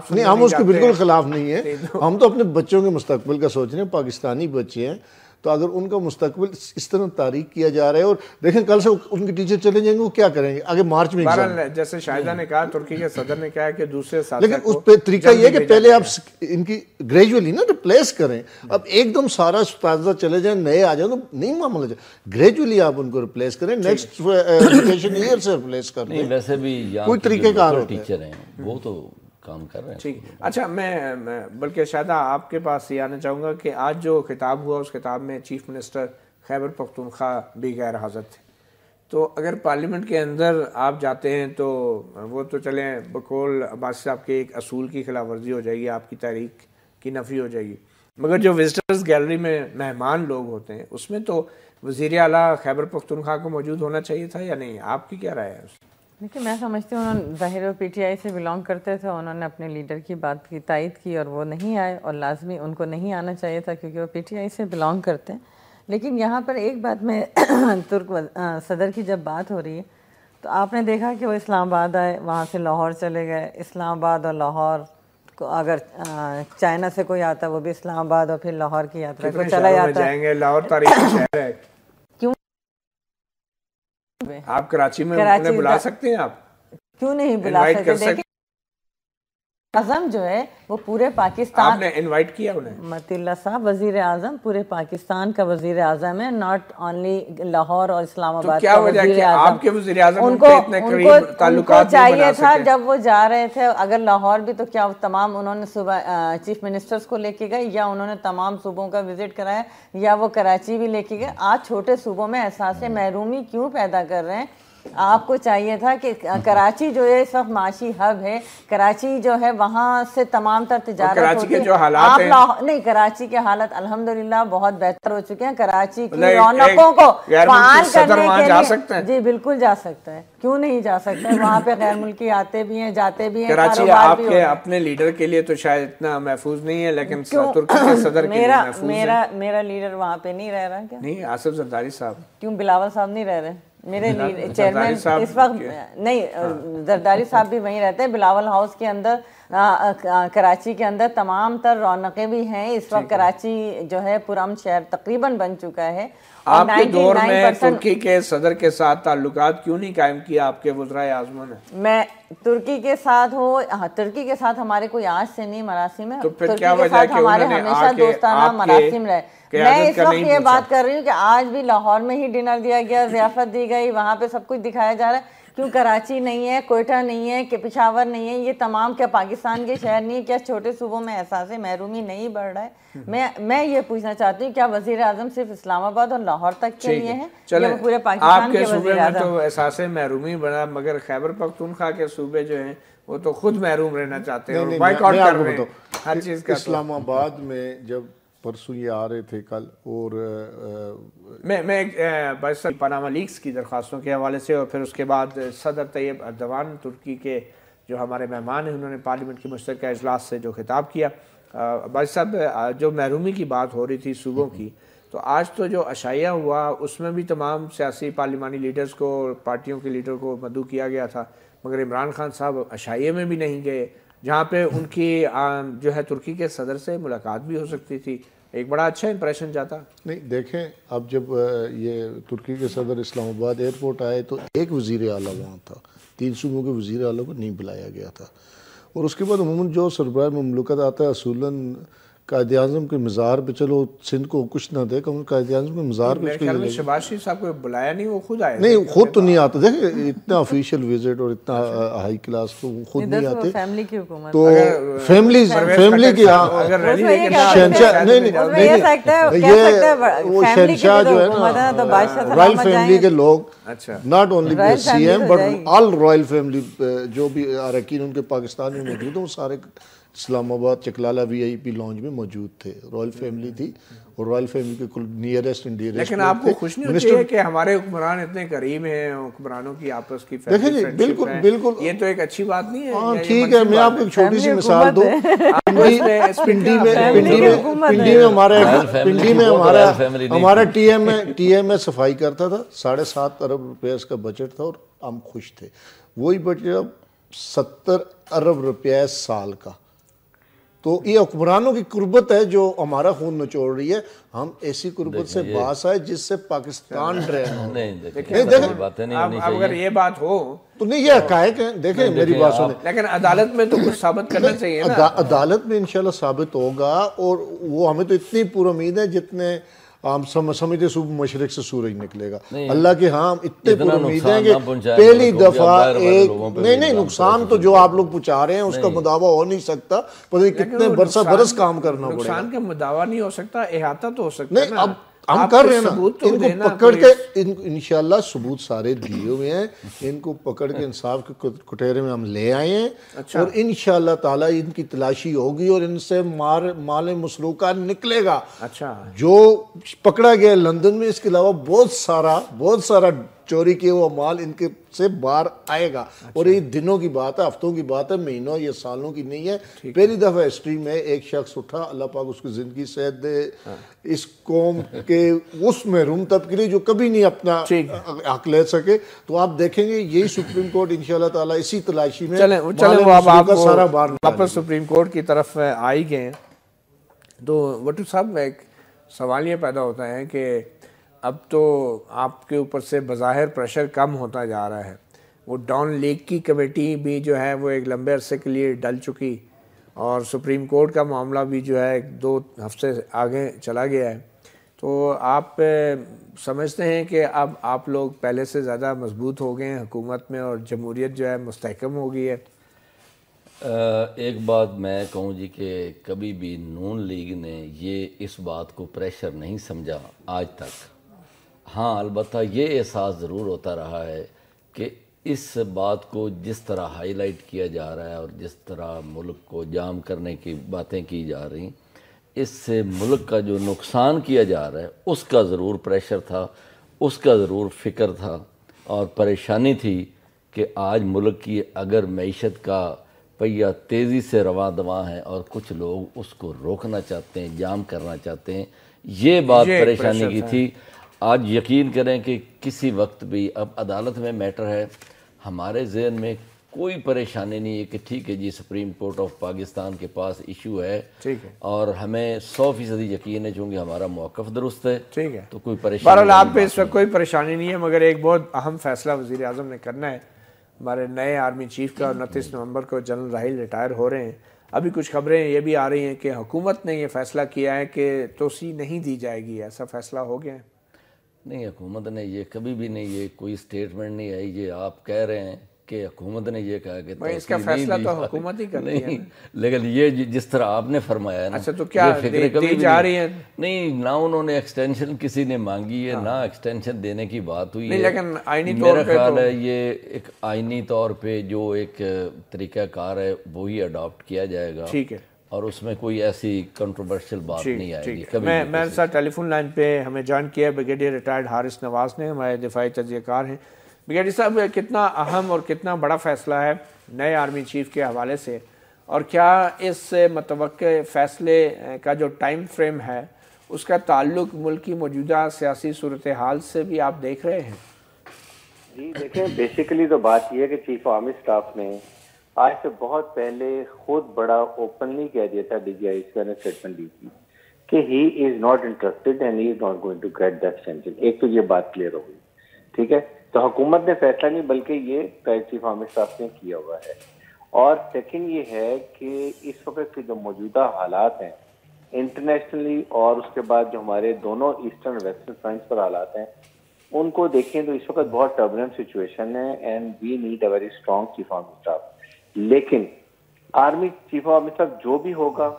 نہیں ہم اس کے بالکل خلاف نہیں ہیں۔ ہم تو اپنے بچوں کے مستقبل کا سوچ رہے ہیں پاکستانی بچے ہیں۔ تو اگر ان کا مستقبل اس طرح تاریخ کیا جا رہا ہے اور دیکھیں کل سے ان کے ٹیچر چلے جائیں گے وہ کیا کریں گے؟ آگے مارچ میں جیسے شاہدہ نے کہا ترکی کے صدر نے کہا کہ دوسرے ساتھ لیکن اس پہ طریقہ یہ کہ پہلے آپ ان کی گریجولی نا ریپلیس کریں۔ اب ایک دم سارا اساتذہ چلے جائیں نئے آ جائیں تو نہیں معاملہ جائے گریجولی آپ ان کو ریپلیس کریں۔ نیکسٹ ایجوکیشن ایئر سے ریپلیس کر دیں۔ ویسے بھی کوئی طریقہ کار ٹیچر ہیں وہ تو کام کر رہے ہیں۔ ٹھیک۔ اچھا میں بلکہ شاید آپ کے پاس یہ آنا چاہوں گا کہ آج جو خطاب ہوا، اس خطاب میں چیف منسٹر خیبر پختونخوا بھی غیر حاضر تھے۔ تو اگر پارلیمنٹ کے اندر آپ جاتے ہیں تو وہ تو چلیں، بقول عباس صاحب کے ایک اصول کی خلاف ورزی ہو جائے گی، آپ کی تاریخ کی نفی ہو جائے گی۔ مگر جو وزٹرز گیلری میں مہمان لوگ ہوتے ہیں، اس میں تو وزیر اعلیٰ خیبر پختونخوا کو موجود ہونا چاہیے تھا یا نہیں؟ آپ کی کیا رائے ہے اس دیکھیے میں سمجھتی ہوں انہوں نے ظاہر پی ٹی آئی سے بلانگ کرتے تھے انہوں نے اپنے لیڈر کی بات کی تائید کی اور وہ نہیں آئے اور لازمی ان کو نہیں آنا چاہیے تھا کیونکہ وہ پی ٹی آئی سے بلانگ کرتے ہیں۔ لیکن یہاں پر ایک بات میں ترک صدر کی جب بات ہو رہی ہے تو آپ نے دیکھا کہ وہ اسلام آباد آئے وہاں سے لاہور چلے گئے۔ اسلام آباد اور لاہور کو اگر چائنا سے کوئی آتا وہ بھی اسلام آباد اور پھر لاہور کی یاترا کو چلا جاتا ہے۔ لاہور تاریخ ہے۔ آپ کراچی میں بلا سکتے ہیں آپ؟ کیوں نہیں بلا سکتے؟ اعظم جو ہے وہ پورے پاکستان آپ نے انوائٹ کیا انہیں؟ متی اللہ صاحب وزیر اعظم پورے پاکستان کا وزیر اعظم ہے ناٹ اونلی لاہور اور اسلام آباد کا وزیر اعظم۔ آپ کے وزیر اعظم ان کو اتنے قریب تعلقات چاہیے تھا جب وہ جا رہے تھے اگر لاہور بھی تو کیا تمام انہوں نے صبح چیف منسٹرز کو لے کے گئے یا انہوں نے تمام صوبوں کا وزٹ کرایا یا وہ کراچی بھی لے کے گئے۔ آج چھوٹے صوبوں میں احساس محرومی کیوں پیدا کر رہے ہیں؟ آپ کو چاہیے تھا کہ کراچی جو ہے اس وقت معاشی ہب ہے کراچی جو ہے وہاں سے تمام تر تجارت ہوتی ہے۔ آپ نہیں کراچی کے حالت الحمدللہ بہت بہتر ہو چکے ہیں۔ کراچی کی رونقوں کو فعال کرنے کے لیے جی بالکل جا سکتا ہے کیوں نہیں جا سکتا ہے وہاں پہ غیر ملکی آتے بھی ہیں جاتے بھی ہیں کراچی آپ کے اپنے لیڈر کے لیے تو شاید اتنا محفوظ نہیں ہے لیکن ترکی کے صدر کے لیے محفوظ ہے میرا لیڈر وہاں پہ نہیں رہ رہا کیا؟ نہیں آصف زرداری صاحب۔ کیوں بلاول صاحب نہیں رہ رہے؟ میرے چیئرمین اس وقت نہیں زرداری صاحب بھی وہیں رہتے ہیں بلاول ہاؤس کے اندر کراچی کے اندر تمام تر رونقیں بھی ہیں۔ اس وقت کراچی جو ہے پرام شہر تقریباً بن چکا ہے۔ آپ کے دور میں ترکی کے صدر کے ساتھ تعلقات کیوں نہیں قائم کیا آپ کے وزرائے اعظموں نے؟ میں ترکی کے ساتھ ہو ترکی کے ساتھ ہمارے کوئی آج سے نہیں مراسم ہے۔ ترکی کے ساتھ ہمارے ہمیشہ دوستانہ مراسم رہے۔ میں اس وقت یہ بات کر رہی ہوں کہ آج بھی لاہور میں ہی ڈنر دیا گیا ضیافت دی گئی وہاں پہ سب کچھ دکھایا جا رہا ہے۔ کیوں کراچی نہیں ہے کوئٹہ نہیں ہے کہ پشاور نہیں ہے یہ تمام کیا پاکستان کے شہر نہیں ہے کیا چھوٹے صوبوں میں احساس محرومی نہیں بڑھ رہا ہے؟ میں میں یہ پوچھنا چاہتی ہوں کیا وزیر اعظم صرف اسلام آباد اور لاہور تک کے لیے ہے۔ یا پورے پاکستان کے وزیر اعظم؟ تو احساس محرومی بڑھا مگر خیبر پختونخوا کے صوبے جو ہیں وہ تو خود محروم رہنا چاہتے ہیں بائک آؤٹ کر رہے ہیں۔ ہر چیز کا اسلام آباد میں جب پرسوں یہ آ رہے تھے کل اور میں میں پاناما لیکس کی درخواستوں کے حوالے سے اور پھر اس کے بعد صدر طیب اردوان ترکی کے جو ہمارے مہمان ہیں، انہوں نے پارلیمنٹ کی مشترکہ اجلاس سے جو خطاب کیا۔ بھائی صاحب جو محرومی کی بات ہو رہی تھی صوبوں کی، تو آج تو جو اشائیہ ہوا، اس میں بھی تمام سیاسی پارلیمانی لیڈرز کو پارٹیوں کے لیڈر کو مدعو کیا گیا تھا، مگر عمران خان صاحب اشائیہ میں بھی نہیں گئے۔ جہاں پہ ان کی جو ہے ترکی کے صدر سے ملاقات بھی ہو سکتی تھی۔ ایک بڑا اچھا امپریشن جاتا۔ نہیں، دیکھیں، اب جب یہ ترکی کے صدر اسلام آباد ایئرپورٹ آئے تو ایک وزیر اعلیٰ وہاں تھا۔ تین صوبوں کے وزیر اعلیٰ کو نہیں بلایا گیا تھا۔ اور اس کے بعد عموماً جو سربراہ مملکت آتا ہے، اصولاً قائد اعظم کے مزار پہ چلو سندھ کو کچھ نہ دے کم قائد اعظم کے مزار پہ میرے خیال میں شباز شریف صاحب کو بلایا نہیں وہ خود آئے نہیں خود تو نہیں آتا دیکھیں اتنا افیشل وزٹ اور اتنا ہائی کلاس تو وہ خود نہیں آتے۔ فیملی کی حکومت۔ تو فیملی فیملی کی شہنشاہ نہیں نہیں یہ وہ شہنشاہ جو ہے نا رائل فیملی کے لوگ not only C M but all royal family جو بھی اراکین ان کے پاکستان میں موجود ہیں وہ سارے اسلام آباد چکلالہ وی آئی پی لانچ میں موجود تھے۔ رائل فیملی تھی اور رائل فیملی کے کل نیئرسٹ اینڈ ڈیئرسٹ لیکن آپ کو خوش نہیں ہوتی ہے کہ ہمارے حکمران اتنے قریب ہیں حکمرانوں کی آپس کی دیکھیں جی بالکل بالکل۔ یہ تو ایک اچھی بات نہیں ہے۔ ہاں ٹھیک ہے میں آپ کو ایک چھوٹی سی مثال دوں۔ پنڈی میں پنڈی میں پنڈی میں ہمارا پنڈی میں ہمارا ہمارا ٹی ایم میں ٹی ایم میں صفائی کرتا تھا۔ ساڑھے سات ارب روپے اس کا بجٹ تھا اور ہم خوش تھے۔ وہی بجٹ ستر ارب روپے سال کا۔ تو یہ حکمرانوں کی قربت ہے جو ہمارا خون نچوڑ رہی ہے۔ ہم ایسی قربت سے باس آئے جس سے پاکستان ہو نہیں اگر یہ بات ہو تو نہیں یہ حقائق ہیں۔ دیکھیں میری بات سنیں۔ لیکن عدالت میں تو کچھ ثابت کرنا چاہیے عدالت میں انشاءاللہ ثابت ہوگا اور وہ ہمیں تو اتنی پور امید ہے جتنے ہم سمجھتے صبح مشرق سے سورج نکلے گا۔ اللہ کے ہاں اتنے پر امید ہیں کہ پہلی دفعہ ایک نہیں نہیں نقصان تو جو آپ لوگ پہنچا رہے ہیں اس کا مداوع ہو نہیں سکتا پتہ کتنے برسہ برس کام کرنا پڑے نقصان کا مداوع نہیں ہو سکتا احاطہ تو ہو سکتا نہیں اب ہم کر رہے ہیں نا ان کو پکڑ کے انشاءاللہ ثبوت سارے دیے ہوئے ہیں۔ ان کو پکڑ کے انصاف کے کٹیرے میں ہم لے آئے ہیں۔ اچھا۔ اور انشاءاللہ تعالیٰ ان کی تلاشی ہوگی اور ان سے مال مسروقہ نکلے گا۔ اچھا۔ جو پکڑا گیا لندن میں اس کے علاوہ بہت سارا بہت سارا چوری کیا ہوا مال ان کے سے باہر آئے گا۔ اور یہ دنوں کی بات ہے ہفتوں کی بات ہے مہینوں یا سالوں کی نہیں ہے۔ پہلی دفعہ ہسٹری میں ایک شخص اٹھا اللہ پاک اس کی زندگی صحت دے۔ ہاں۔ اس قوم کے اس محروم طبقے جو کبھی نہیں اپنا حق لے سکے۔ تو آپ دیکھیں گے یہی سپریم کورٹ انشاءاللہ تعالیٰ اسی تلاشی میں چلیں چلیں وہ آپ سارا واپس سپریم کورٹ کی طرف آئی گئے تو وٹو صاحب ایک سوال یہ پیدا ہوتا ہے کہ اب تو آپ کے اوپر سے بظاہر پریشر کم ہوتا جا رہا ہے۔ وہ ڈاؤن لیک کی کمیٹی بھی جو ہے وہ ایک لمبے عرصے کے لیے ڈل چکی اور سپریم کورٹ کا معاملہ بھی جو ہے ایک دو ہفتے آگے چلا گیا ہے۔ تو آپ سمجھتے ہیں کہ اب آپ لوگ پہلے سے زیادہ مضبوط ہو گئے ہیں حکومت میں اور جمہوریت جو ہے مستحکم ہو گئی ہے۔ ایک بات میں کہوں جی کہ کبھی بھی نون لیگ نے یہ اس بات کو پریشر نہیں سمجھا آج تک۔ ہاں البتہ یہ احساس ضرور ہوتا رہا ہے کہ اس بات کو جس طرح ہائی لائٹ کیا جا رہا ہے اور جس طرح ملک کو جام کرنے کی باتیں کی جا رہی اس سے ملک کا جو نقصان کیا جا رہا ہے اس کا ضرور پریشر تھا اس کا ضرور فکر تھا اور پریشانی تھی کہ آج ملک کی اگر معیشت کا پہیہ تیزی سے رواں دواں ہے اور کچھ لوگ اس کو روکنا چاہتے ہیں جام کرنا چاہتے ہیں یہ بات پریشانی کی تھی۔ آج یقین کریں کہ کسی وقت بھی اب عدالت میں میٹر ہے ہمارے ذہن میں کوئی پریشانی نہیں ہے کہ ٹھیک ہے جی سپریم کورٹ آف پاکستان کے پاس ایشو ہے۔ اور ہمیں سو فیصدی یقین ہے چونکہ ہمارا موقف درست ہے۔ ٹھیک ہے۔ تو کوئی پریشانی آپ پہ اس وقت کوئی پریشانی نہیں ہے مگر ایک بہت اہم فیصلہ وزیر اعظم نے کرنا ہے۔ ہمارے نئے آرمی چیف کا انتیس نومبر کو جنرل راہیل ریٹائر ہو رہے ہیں۔ ابھی کچھ خبریں یہ بھی آ رہی ہیں کہ حکومت نے یہ فیصلہ کیا ہے کہ توسیع نہیں دی جائے گی ایسا فیصلہ ہو گیا ہے۔ نہیں حکومت نے یہ کبھی بھی نہیں یہ کوئی سٹیٹمنٹ نہیں آئی یہ آپ کہہ رہے ہیں کہ حکومت نے یہ کہا کہ اس کا فیصلہ تو حکومت ہی کرتی ہے لیکن یہ جس طرح آپ نے فرمایا ہے اچھا تو کیا دی جا رہی ہے؟ نہیں نہ انہوں نے ایکسٹینشن کسی نے مانگی ہے نہ ایکسٹینشن دینے کی بات ہوئی ہے۔ لیکن آئینی طور پہ میرا خیال ہے یہ ایک آئینی طور پہ جو ایک طریقہ کار ہے وہی اڈاپٹ کیا جائے گا۔ ٹھیک ہے۔ اور اس میں کوئی ایسی کنٹروورشل بات نہیں آئے گی میں میں ساتھ ٹیلی فون لائن پہ ہمیں جوائن کیا بریگیڈیئر ریٹائرڈ حارث نواز نے ہمارے دفاعی تجزیہ کار ہیں۔ بریگیڈیئر صاحب کتنا اہم اور کتنا بڑا فیصلہ ہے نئے آرمی چیف کے حوالے سے؟ اور کیا اس متوقع فیصلے کا جو ٹائم فریم ہے اس کا تعلق ملک کی موجودہ سیاسی صورتحال سے بھی آپ دیکھ رہے ہیں؟ جی دیکھیں بیسیکلی تو بات یہ ہے کہ چیف آرمی سٹاف نے آج سے بہت پہلے خود بڑا اوپنلی کہہ دیا تھا ڈی جی آئی اس نے اسٹیٹمنٹ دی تھی کہ he is not interested and he is not going to get the extension ایک تو یہ بات کلیئر ہو گئی، ٹھیک ہے؟ تو حکومت نے فیصلہ نہیں، بلکہ یہ چیف عامر صاحب نے کیا ہوا ہے۔ اور سیکنڈ یہ ہے کہ اس وقت کے جو موجودہ حالات ہیں انٹرنیشنلی اور اس کے بعد جو ہمارے دونوں ایسٹرن ویسٹرن فرنٹس پر حالات ہیں، ان کو دیکھیں تو اس وقت بہت ٹربلنٹ سچویشن ہے and we need a very strong chief army staff لیکن army chief of army staff جو بھی ہوگا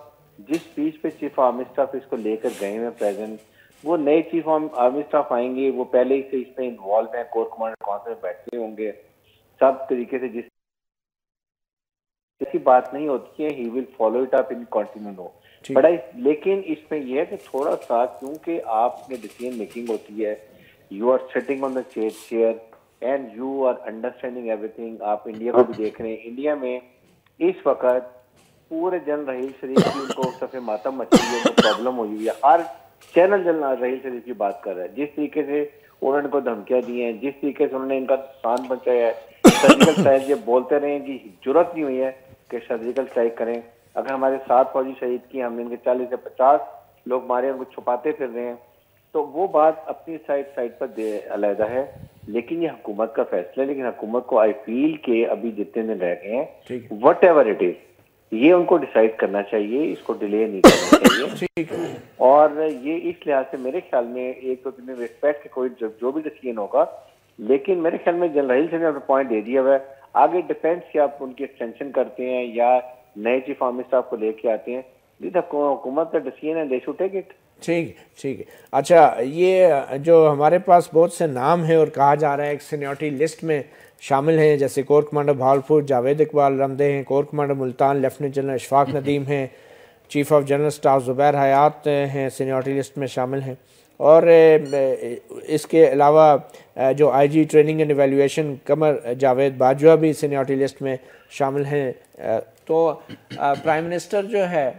جس پیچ پہ چیف آرمی اسٹاف اس کو لے کر گئے ہیں پریزنٹ وہ نئے چیف آرمی اسٹاف آئیں گے وہ پہلے ہی سے اس میں انوالو ہیں کور کمانڈر کونسل بیٹھتے ہوں گے سب طریقے سے جس ایسی بات نہیں ہوتی ہے he will follow it up in continue no بڑا لیکن اس میں یہ ہے کہ تھوڑا سا کیونکہ آپ نے ڈیسیجن میکنگ ہوتی ہے you are sitting on the chair chair and you are understanding everything آپ انڈیا کو بھی دیکھ رہے ہیں۔ انڈیا میں اس وقت پورے جن رحیل شریف کی ان کو صفحے ماتم مچی ہے کو پرابلم ہوئی ہوئی ہے۔ ہر چینل جن رحیل شریف کی بات کر رہا ہے۔ جس طریقے سے انہوں نے کو دھمکیاں دی ہیں جس طریقے سے انہوں نے ان کا نقصان پہنچایا ہے۔ سرجیکل اسٹرائک یہ بولتے رہے ہیں کہ ضرورت نہیں ہوئی ہے کہ سرجیکل اسٹرائک کریں۔ اگر ہمارے سات فوجی شہید کی ہم نے ان کے چالیس سے پچاس لوگ مارے ان کو چھپاتے پھر رہے ہیں۔ تو وہ بات اپنی سائڈ سائڈ پر علیحدہ ہے۔ لیکن یہ حکومت کا فیصلہ ہے لیکن حکومت کو آئی فیل کہ ابھی جتنے دن رہ گئے ہیں وٹ ایور اٹ از یہ ان کو ڈیسائیڈ کرنا چاہیے اس کو ڈیلے نہیں کرنا چاہیے۔ اور یہ اس لحاظ سے میرے خیال میں ایک تو ریسپیکٹ کوئی جو بھی ڈسیزن ہوگا لیکن میرے خیال میں جنرل سے نے پوائنٹ دے دیا ہوا ہے۔ آگے ڈیفینس کیا آپ ان کی ایکسٹینشن کرتے ہیں یا نئے چیف آرمی اسٹاف کو لے کے آتے ہیں۔ حکومت کا ڈیسیزن ہے دے شو ٹیک اٹ ٹھیک ہے ٹھیک ہے۔ اچھا یہ جو ہمارے پاس بہت سے نام ہیں اور کہا جا رہا ہے ایک سینیورٹی لسٹ میں شامل ہیں جیسے کور کمانڈر بھاولپور جاوید اقبال رمدے ہیں corps commander Multan lieutenant general Ashfaq Nadeem ہیں chief of general staff Zubair Hayat ہیں سینیورٹی لسٹ میں شامل ہیں۔ اور اس کے علاوہ جو I G training and evaluation Qamar Javed Bajwa بھی سینیورٹی لسٹ میں شامل ہیں۔ تو پرائم منسٹر جو ہے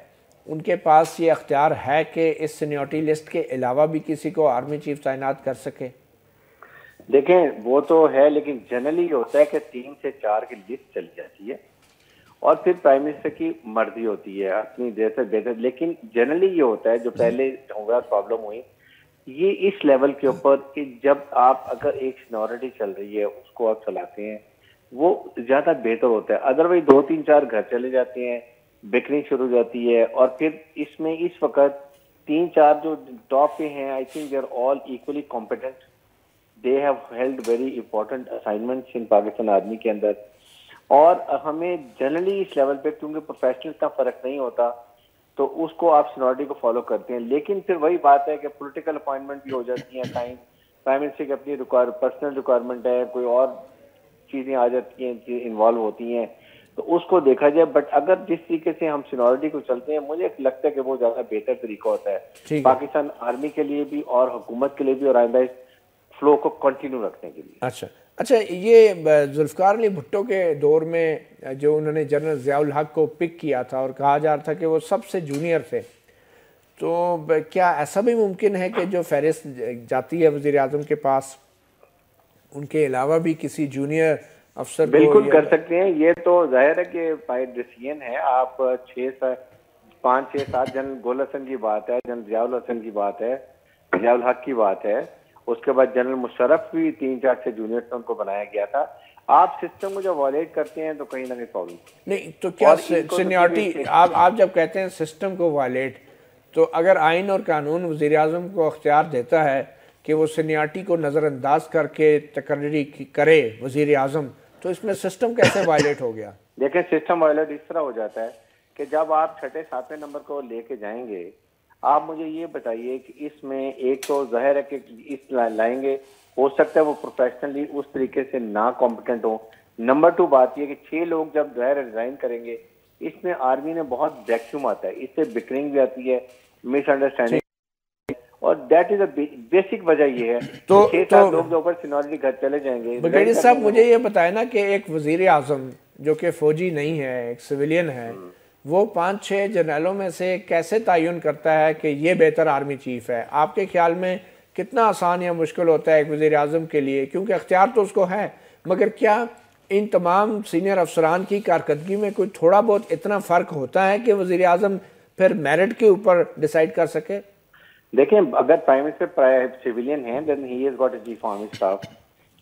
ان کے پاس یہ اختیار ہے کہ اس سینیورٹی لسٹ کے علاوہ بھی کسی کو آرمی چیف تعینات کر سکے۔ دیکھیں وہ تو ہے لیکن جنرلی یہ ہوتا ہے کہ تین سے چار کی لسٹ چلی جاتی ہے اور پھر پرائم منسٹر کی مرضی ہوتی ہے اپنی جیسے بہتر۔ لیکن جنرلی یہ ہوتا ہے جو پہلے پرابلم ہوئی یہ اس لیول کے اوپر کہ جب آپ اگر ایک سینورٹی چل رہی ہے اس کو آپ چلاتے ہیں وہ زیادہ بہتر ہوتا ہے۔ ادروائز دو تین چار گھر چلے جاتے ہیں بکنگ شروع ہو جاتی ہے اور پھر اس میں اس وقت تین چار جو ٹاپ پہ ہیں I think they are all equally competent they have held very important assignment in Pakistan آدمی کے اندر. اور ہمیں جنرلی اس لیول پہ، کیونکہ پروفیشنل کا فرق نہیں ہوتا، تو اس کو آپ سینورٹی کو فالو کرتے ہیں. لیکن پھر وہی بات ہے کہ پولیٹیکل اپوائنٹمنٹ بھی ہو جاتی ہیں ٹائم پرائم منسٹر کی اپنی پرسنل ریکوائرمنٹ ہے، کوئی اور چیزیں آ جاتی ہیں، انوالو ہوتی ہیں. تو اس کو دیکھا جائے بٹ اگر جس طریقے سے ہم سینورٹی کو چلتے ہیں مجھے لگتا ہے کہ وہ زیادہ بہتر طریقہ ہوتا ہے۔ پاکستان آرمی کے لیے بھی اور حکومت کے لیے بھی اور آئندہ فلو کو کنٹینیو رکھنے کے لیے۔ اچھا۔ اچھا یہ ذوالفقار علی بھٹو کے دور میں جو انہوں نے جنرل ضیاء الحق کو پک کیا تھا اور کہا جا رہا تھا کہ وہ سب سے جونیئر تھے تو کیا ایسا بھی ممکن ہے کہ جو فہرست جاتی ہے وزیر اعظم کے پاس ان کے علاوہ بھی کسی جونیئر افسر بالکل کر سکتے ہیں۔ یہ تو ظاہر ہے کہ ڈیسیجن ہے۔ آپ چھ پانچ چھ سات جنرل گول حسن کی بات ہے جنرل ضیاء الحسن کی بات ہے ضیاء الحق کی بات ہے۔ اس کے بعد جنرل مشرف بھی تین چار سے جونیئر سے ان کو بنایا گیا تھا۔ آپ سسٹم کو جب وائلیٹ کرتے ہیں تو کہیں نہ کہیں پرابلم نہیں تو کیا سینیورٹی آپ جب کہتے ہیں سسٹم کو وائلیٹ تو اگر آئین اور قانون وزیر اعظم کو اختیار دیتا ہے کہ وہ سینیارٹی کو نظر انداز کر کے تقرری کرے وزیر اعظم تو اس میں سسٹم کیسے وائلیٹ ہو گیا؟ دیکھیں سسٹم وائلیٹ اس طرح ہو جاتا ہے کہ جب آپ چھٹے ساتویں نمبر کو لے کے جائیں گے، آپ مجھے یہ بتائیے کہ اس میں ایک تو ظاہر ہے کہ اس لائیں گے، ہو سکتا ہے وہ پروفیشنلی اس طریقے سے نا کمپیٹنٹ ہو نمبر ٹو بات یہ کہ چھ لوگ جب ظاہر ریزائن کریں گے، اس میں آرمی نے بہت ویکیوم آتا ہے، اس سے بکرنگ بھی آتی ہے مس انڈرسٹینڈنگ اور دیٹ از بیسک وجہ یہ ہے تو چھ سات لوگ جو اوپر سینالوجی گھر چلے جائیں گے بگیڑی صاحب مجھے یہ بتائے نا کہ ایک وزیر اعظم جو کہ فوجی نہیں ہے ایک سویلین ہے وہ پانچ چھ جنرلوں میں سے کیسے تعین کرتا ہے کہ یہ بہتر آرمی چیف ہے؟ آپ کے خیال میں کتنا آسان یا مشکل ہوتا ہے ایک وزیر اعظم کے لیے؟ کیونکہ اختیار تو اس کو ہے مگر کیا ان تمام سینئر افسران کی کارکردگی میں کوئی تھوڑا بہت اتنا فرق ہوتا ہے کہ وزیر اعظم پھر میرٹ کے اوپر ڈیسائیڈ کر سکے؟ دیکھیں اگر پرائم منسٹر سیویلین ہیں then he has got a chief army staff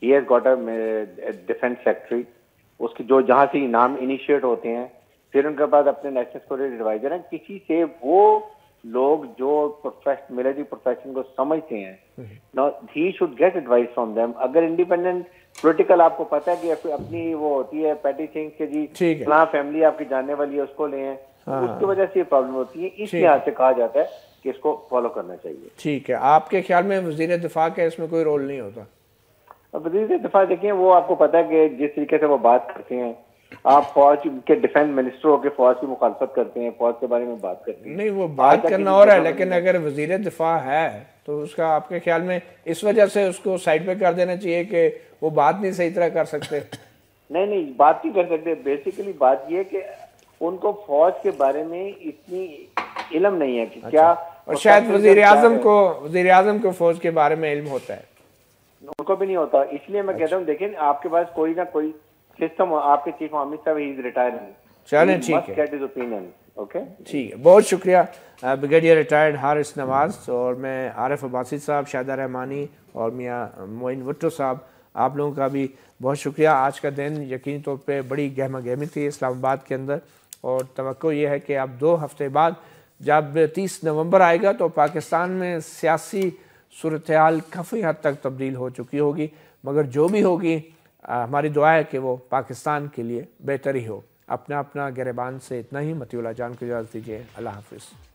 he has got a defence secretary اس کی جو جہاں سے انعام انیشیٹ ہوتے ہیں پھر ان کے بعد اپنے نیشنل سیکورٹی ایڈوائزر ہیں۔ کسی سے وہ لوگ جو ملٹری پروفیشن کو سمجھتے ہیں he should get advise from them اگر انڈیپینڈنٹ پولیٹیکل آپ کو پتا ہے کہ اپنی وہ ہوتی ہے پیٹی سنگھ کے جی فلاں فیملی آپ کی جاننے والی ہے اس کو لیں ہاں، اس کی۔ وجہ سے یہ پرابلم ہوتی ہے۔ اس لحاظ سے کہا جاتا ہے کہ اس کو فالو کرنا چاہیے۔ ٹھیک ہے۔ آپ کے خیال میں وزیر دفاع کا اس میں کوئی رول نہیں ہوتا؟ وزیر دفاع دیکھیں وہ آپ کو پتا ہے کہ جس طریقے سے وہ بات کرتے ہیں آپ فوج کے ڈیفینس منسٹر ہو کے فوج کی مخالفت کرتے ہیں فوج کے بارے میں بات کرتے ہیں۔ نہیں وہ بات کرنا رہا ہے لیکن اگر وزیر دفاع ہے تو اس کا آپ کے خیال میں اس وجہ سے اس کو سائڈ پہ کر دینا چاہیے کہ وہ بات نہیں صحیح طرح کر سکتے؟ نہیں نہیں بات نہیں کر سکتے۔ بیسیکلی بات یہ کہ ان کو فوج کے بارے میں اتنی علم نہیں ہے کہ اچھا۔ کیا اور شاید وزیر اعظم کو وزیر اعظم کو فوج کے بارے میں علم ہوتا ہے۔ ان کو بھی نہیں ہوتا۔ اس لیے میں کہتا ہوں دیکھیں آپ کے پاس کوئی نہ کوئی سسٹم آپ کے چیف عامد صاحب ہی ریٹائر ہیں۔ چلیں ٹھیک ہے۔ ٹھیک ہے۔ بہت شکریہ بریگیڈیئر ریٹائرڈ حارث نواز۔ اور میں عارف عباسی صاحب شاہدہ رحمانی اور میاں معین وٹو صاحب آپ لوگوں کا بھی بہت شکریہ۔ آج کا دن یقینی طور پہ بڑی گہمہ گہمی تھی اسلام آباد کے اندر۔ اور توقع یہ ہے کہ اب دو ہفتے بعد جب تیس نومبر آئے گا تو پاکستان میں سیاسی صورتحال کافی حد تک تبدیل ہو چکی ہوگی، مگر جو بھی ہوگی ہماری دعا ہے کہ وہ پاکستان کے لیے بہتر ہی ہو۔ اپنا اپنا گریبان سے اتنا ہی۔ متی اللہ جان کو اجازت دیجیے اللہ حافظ۔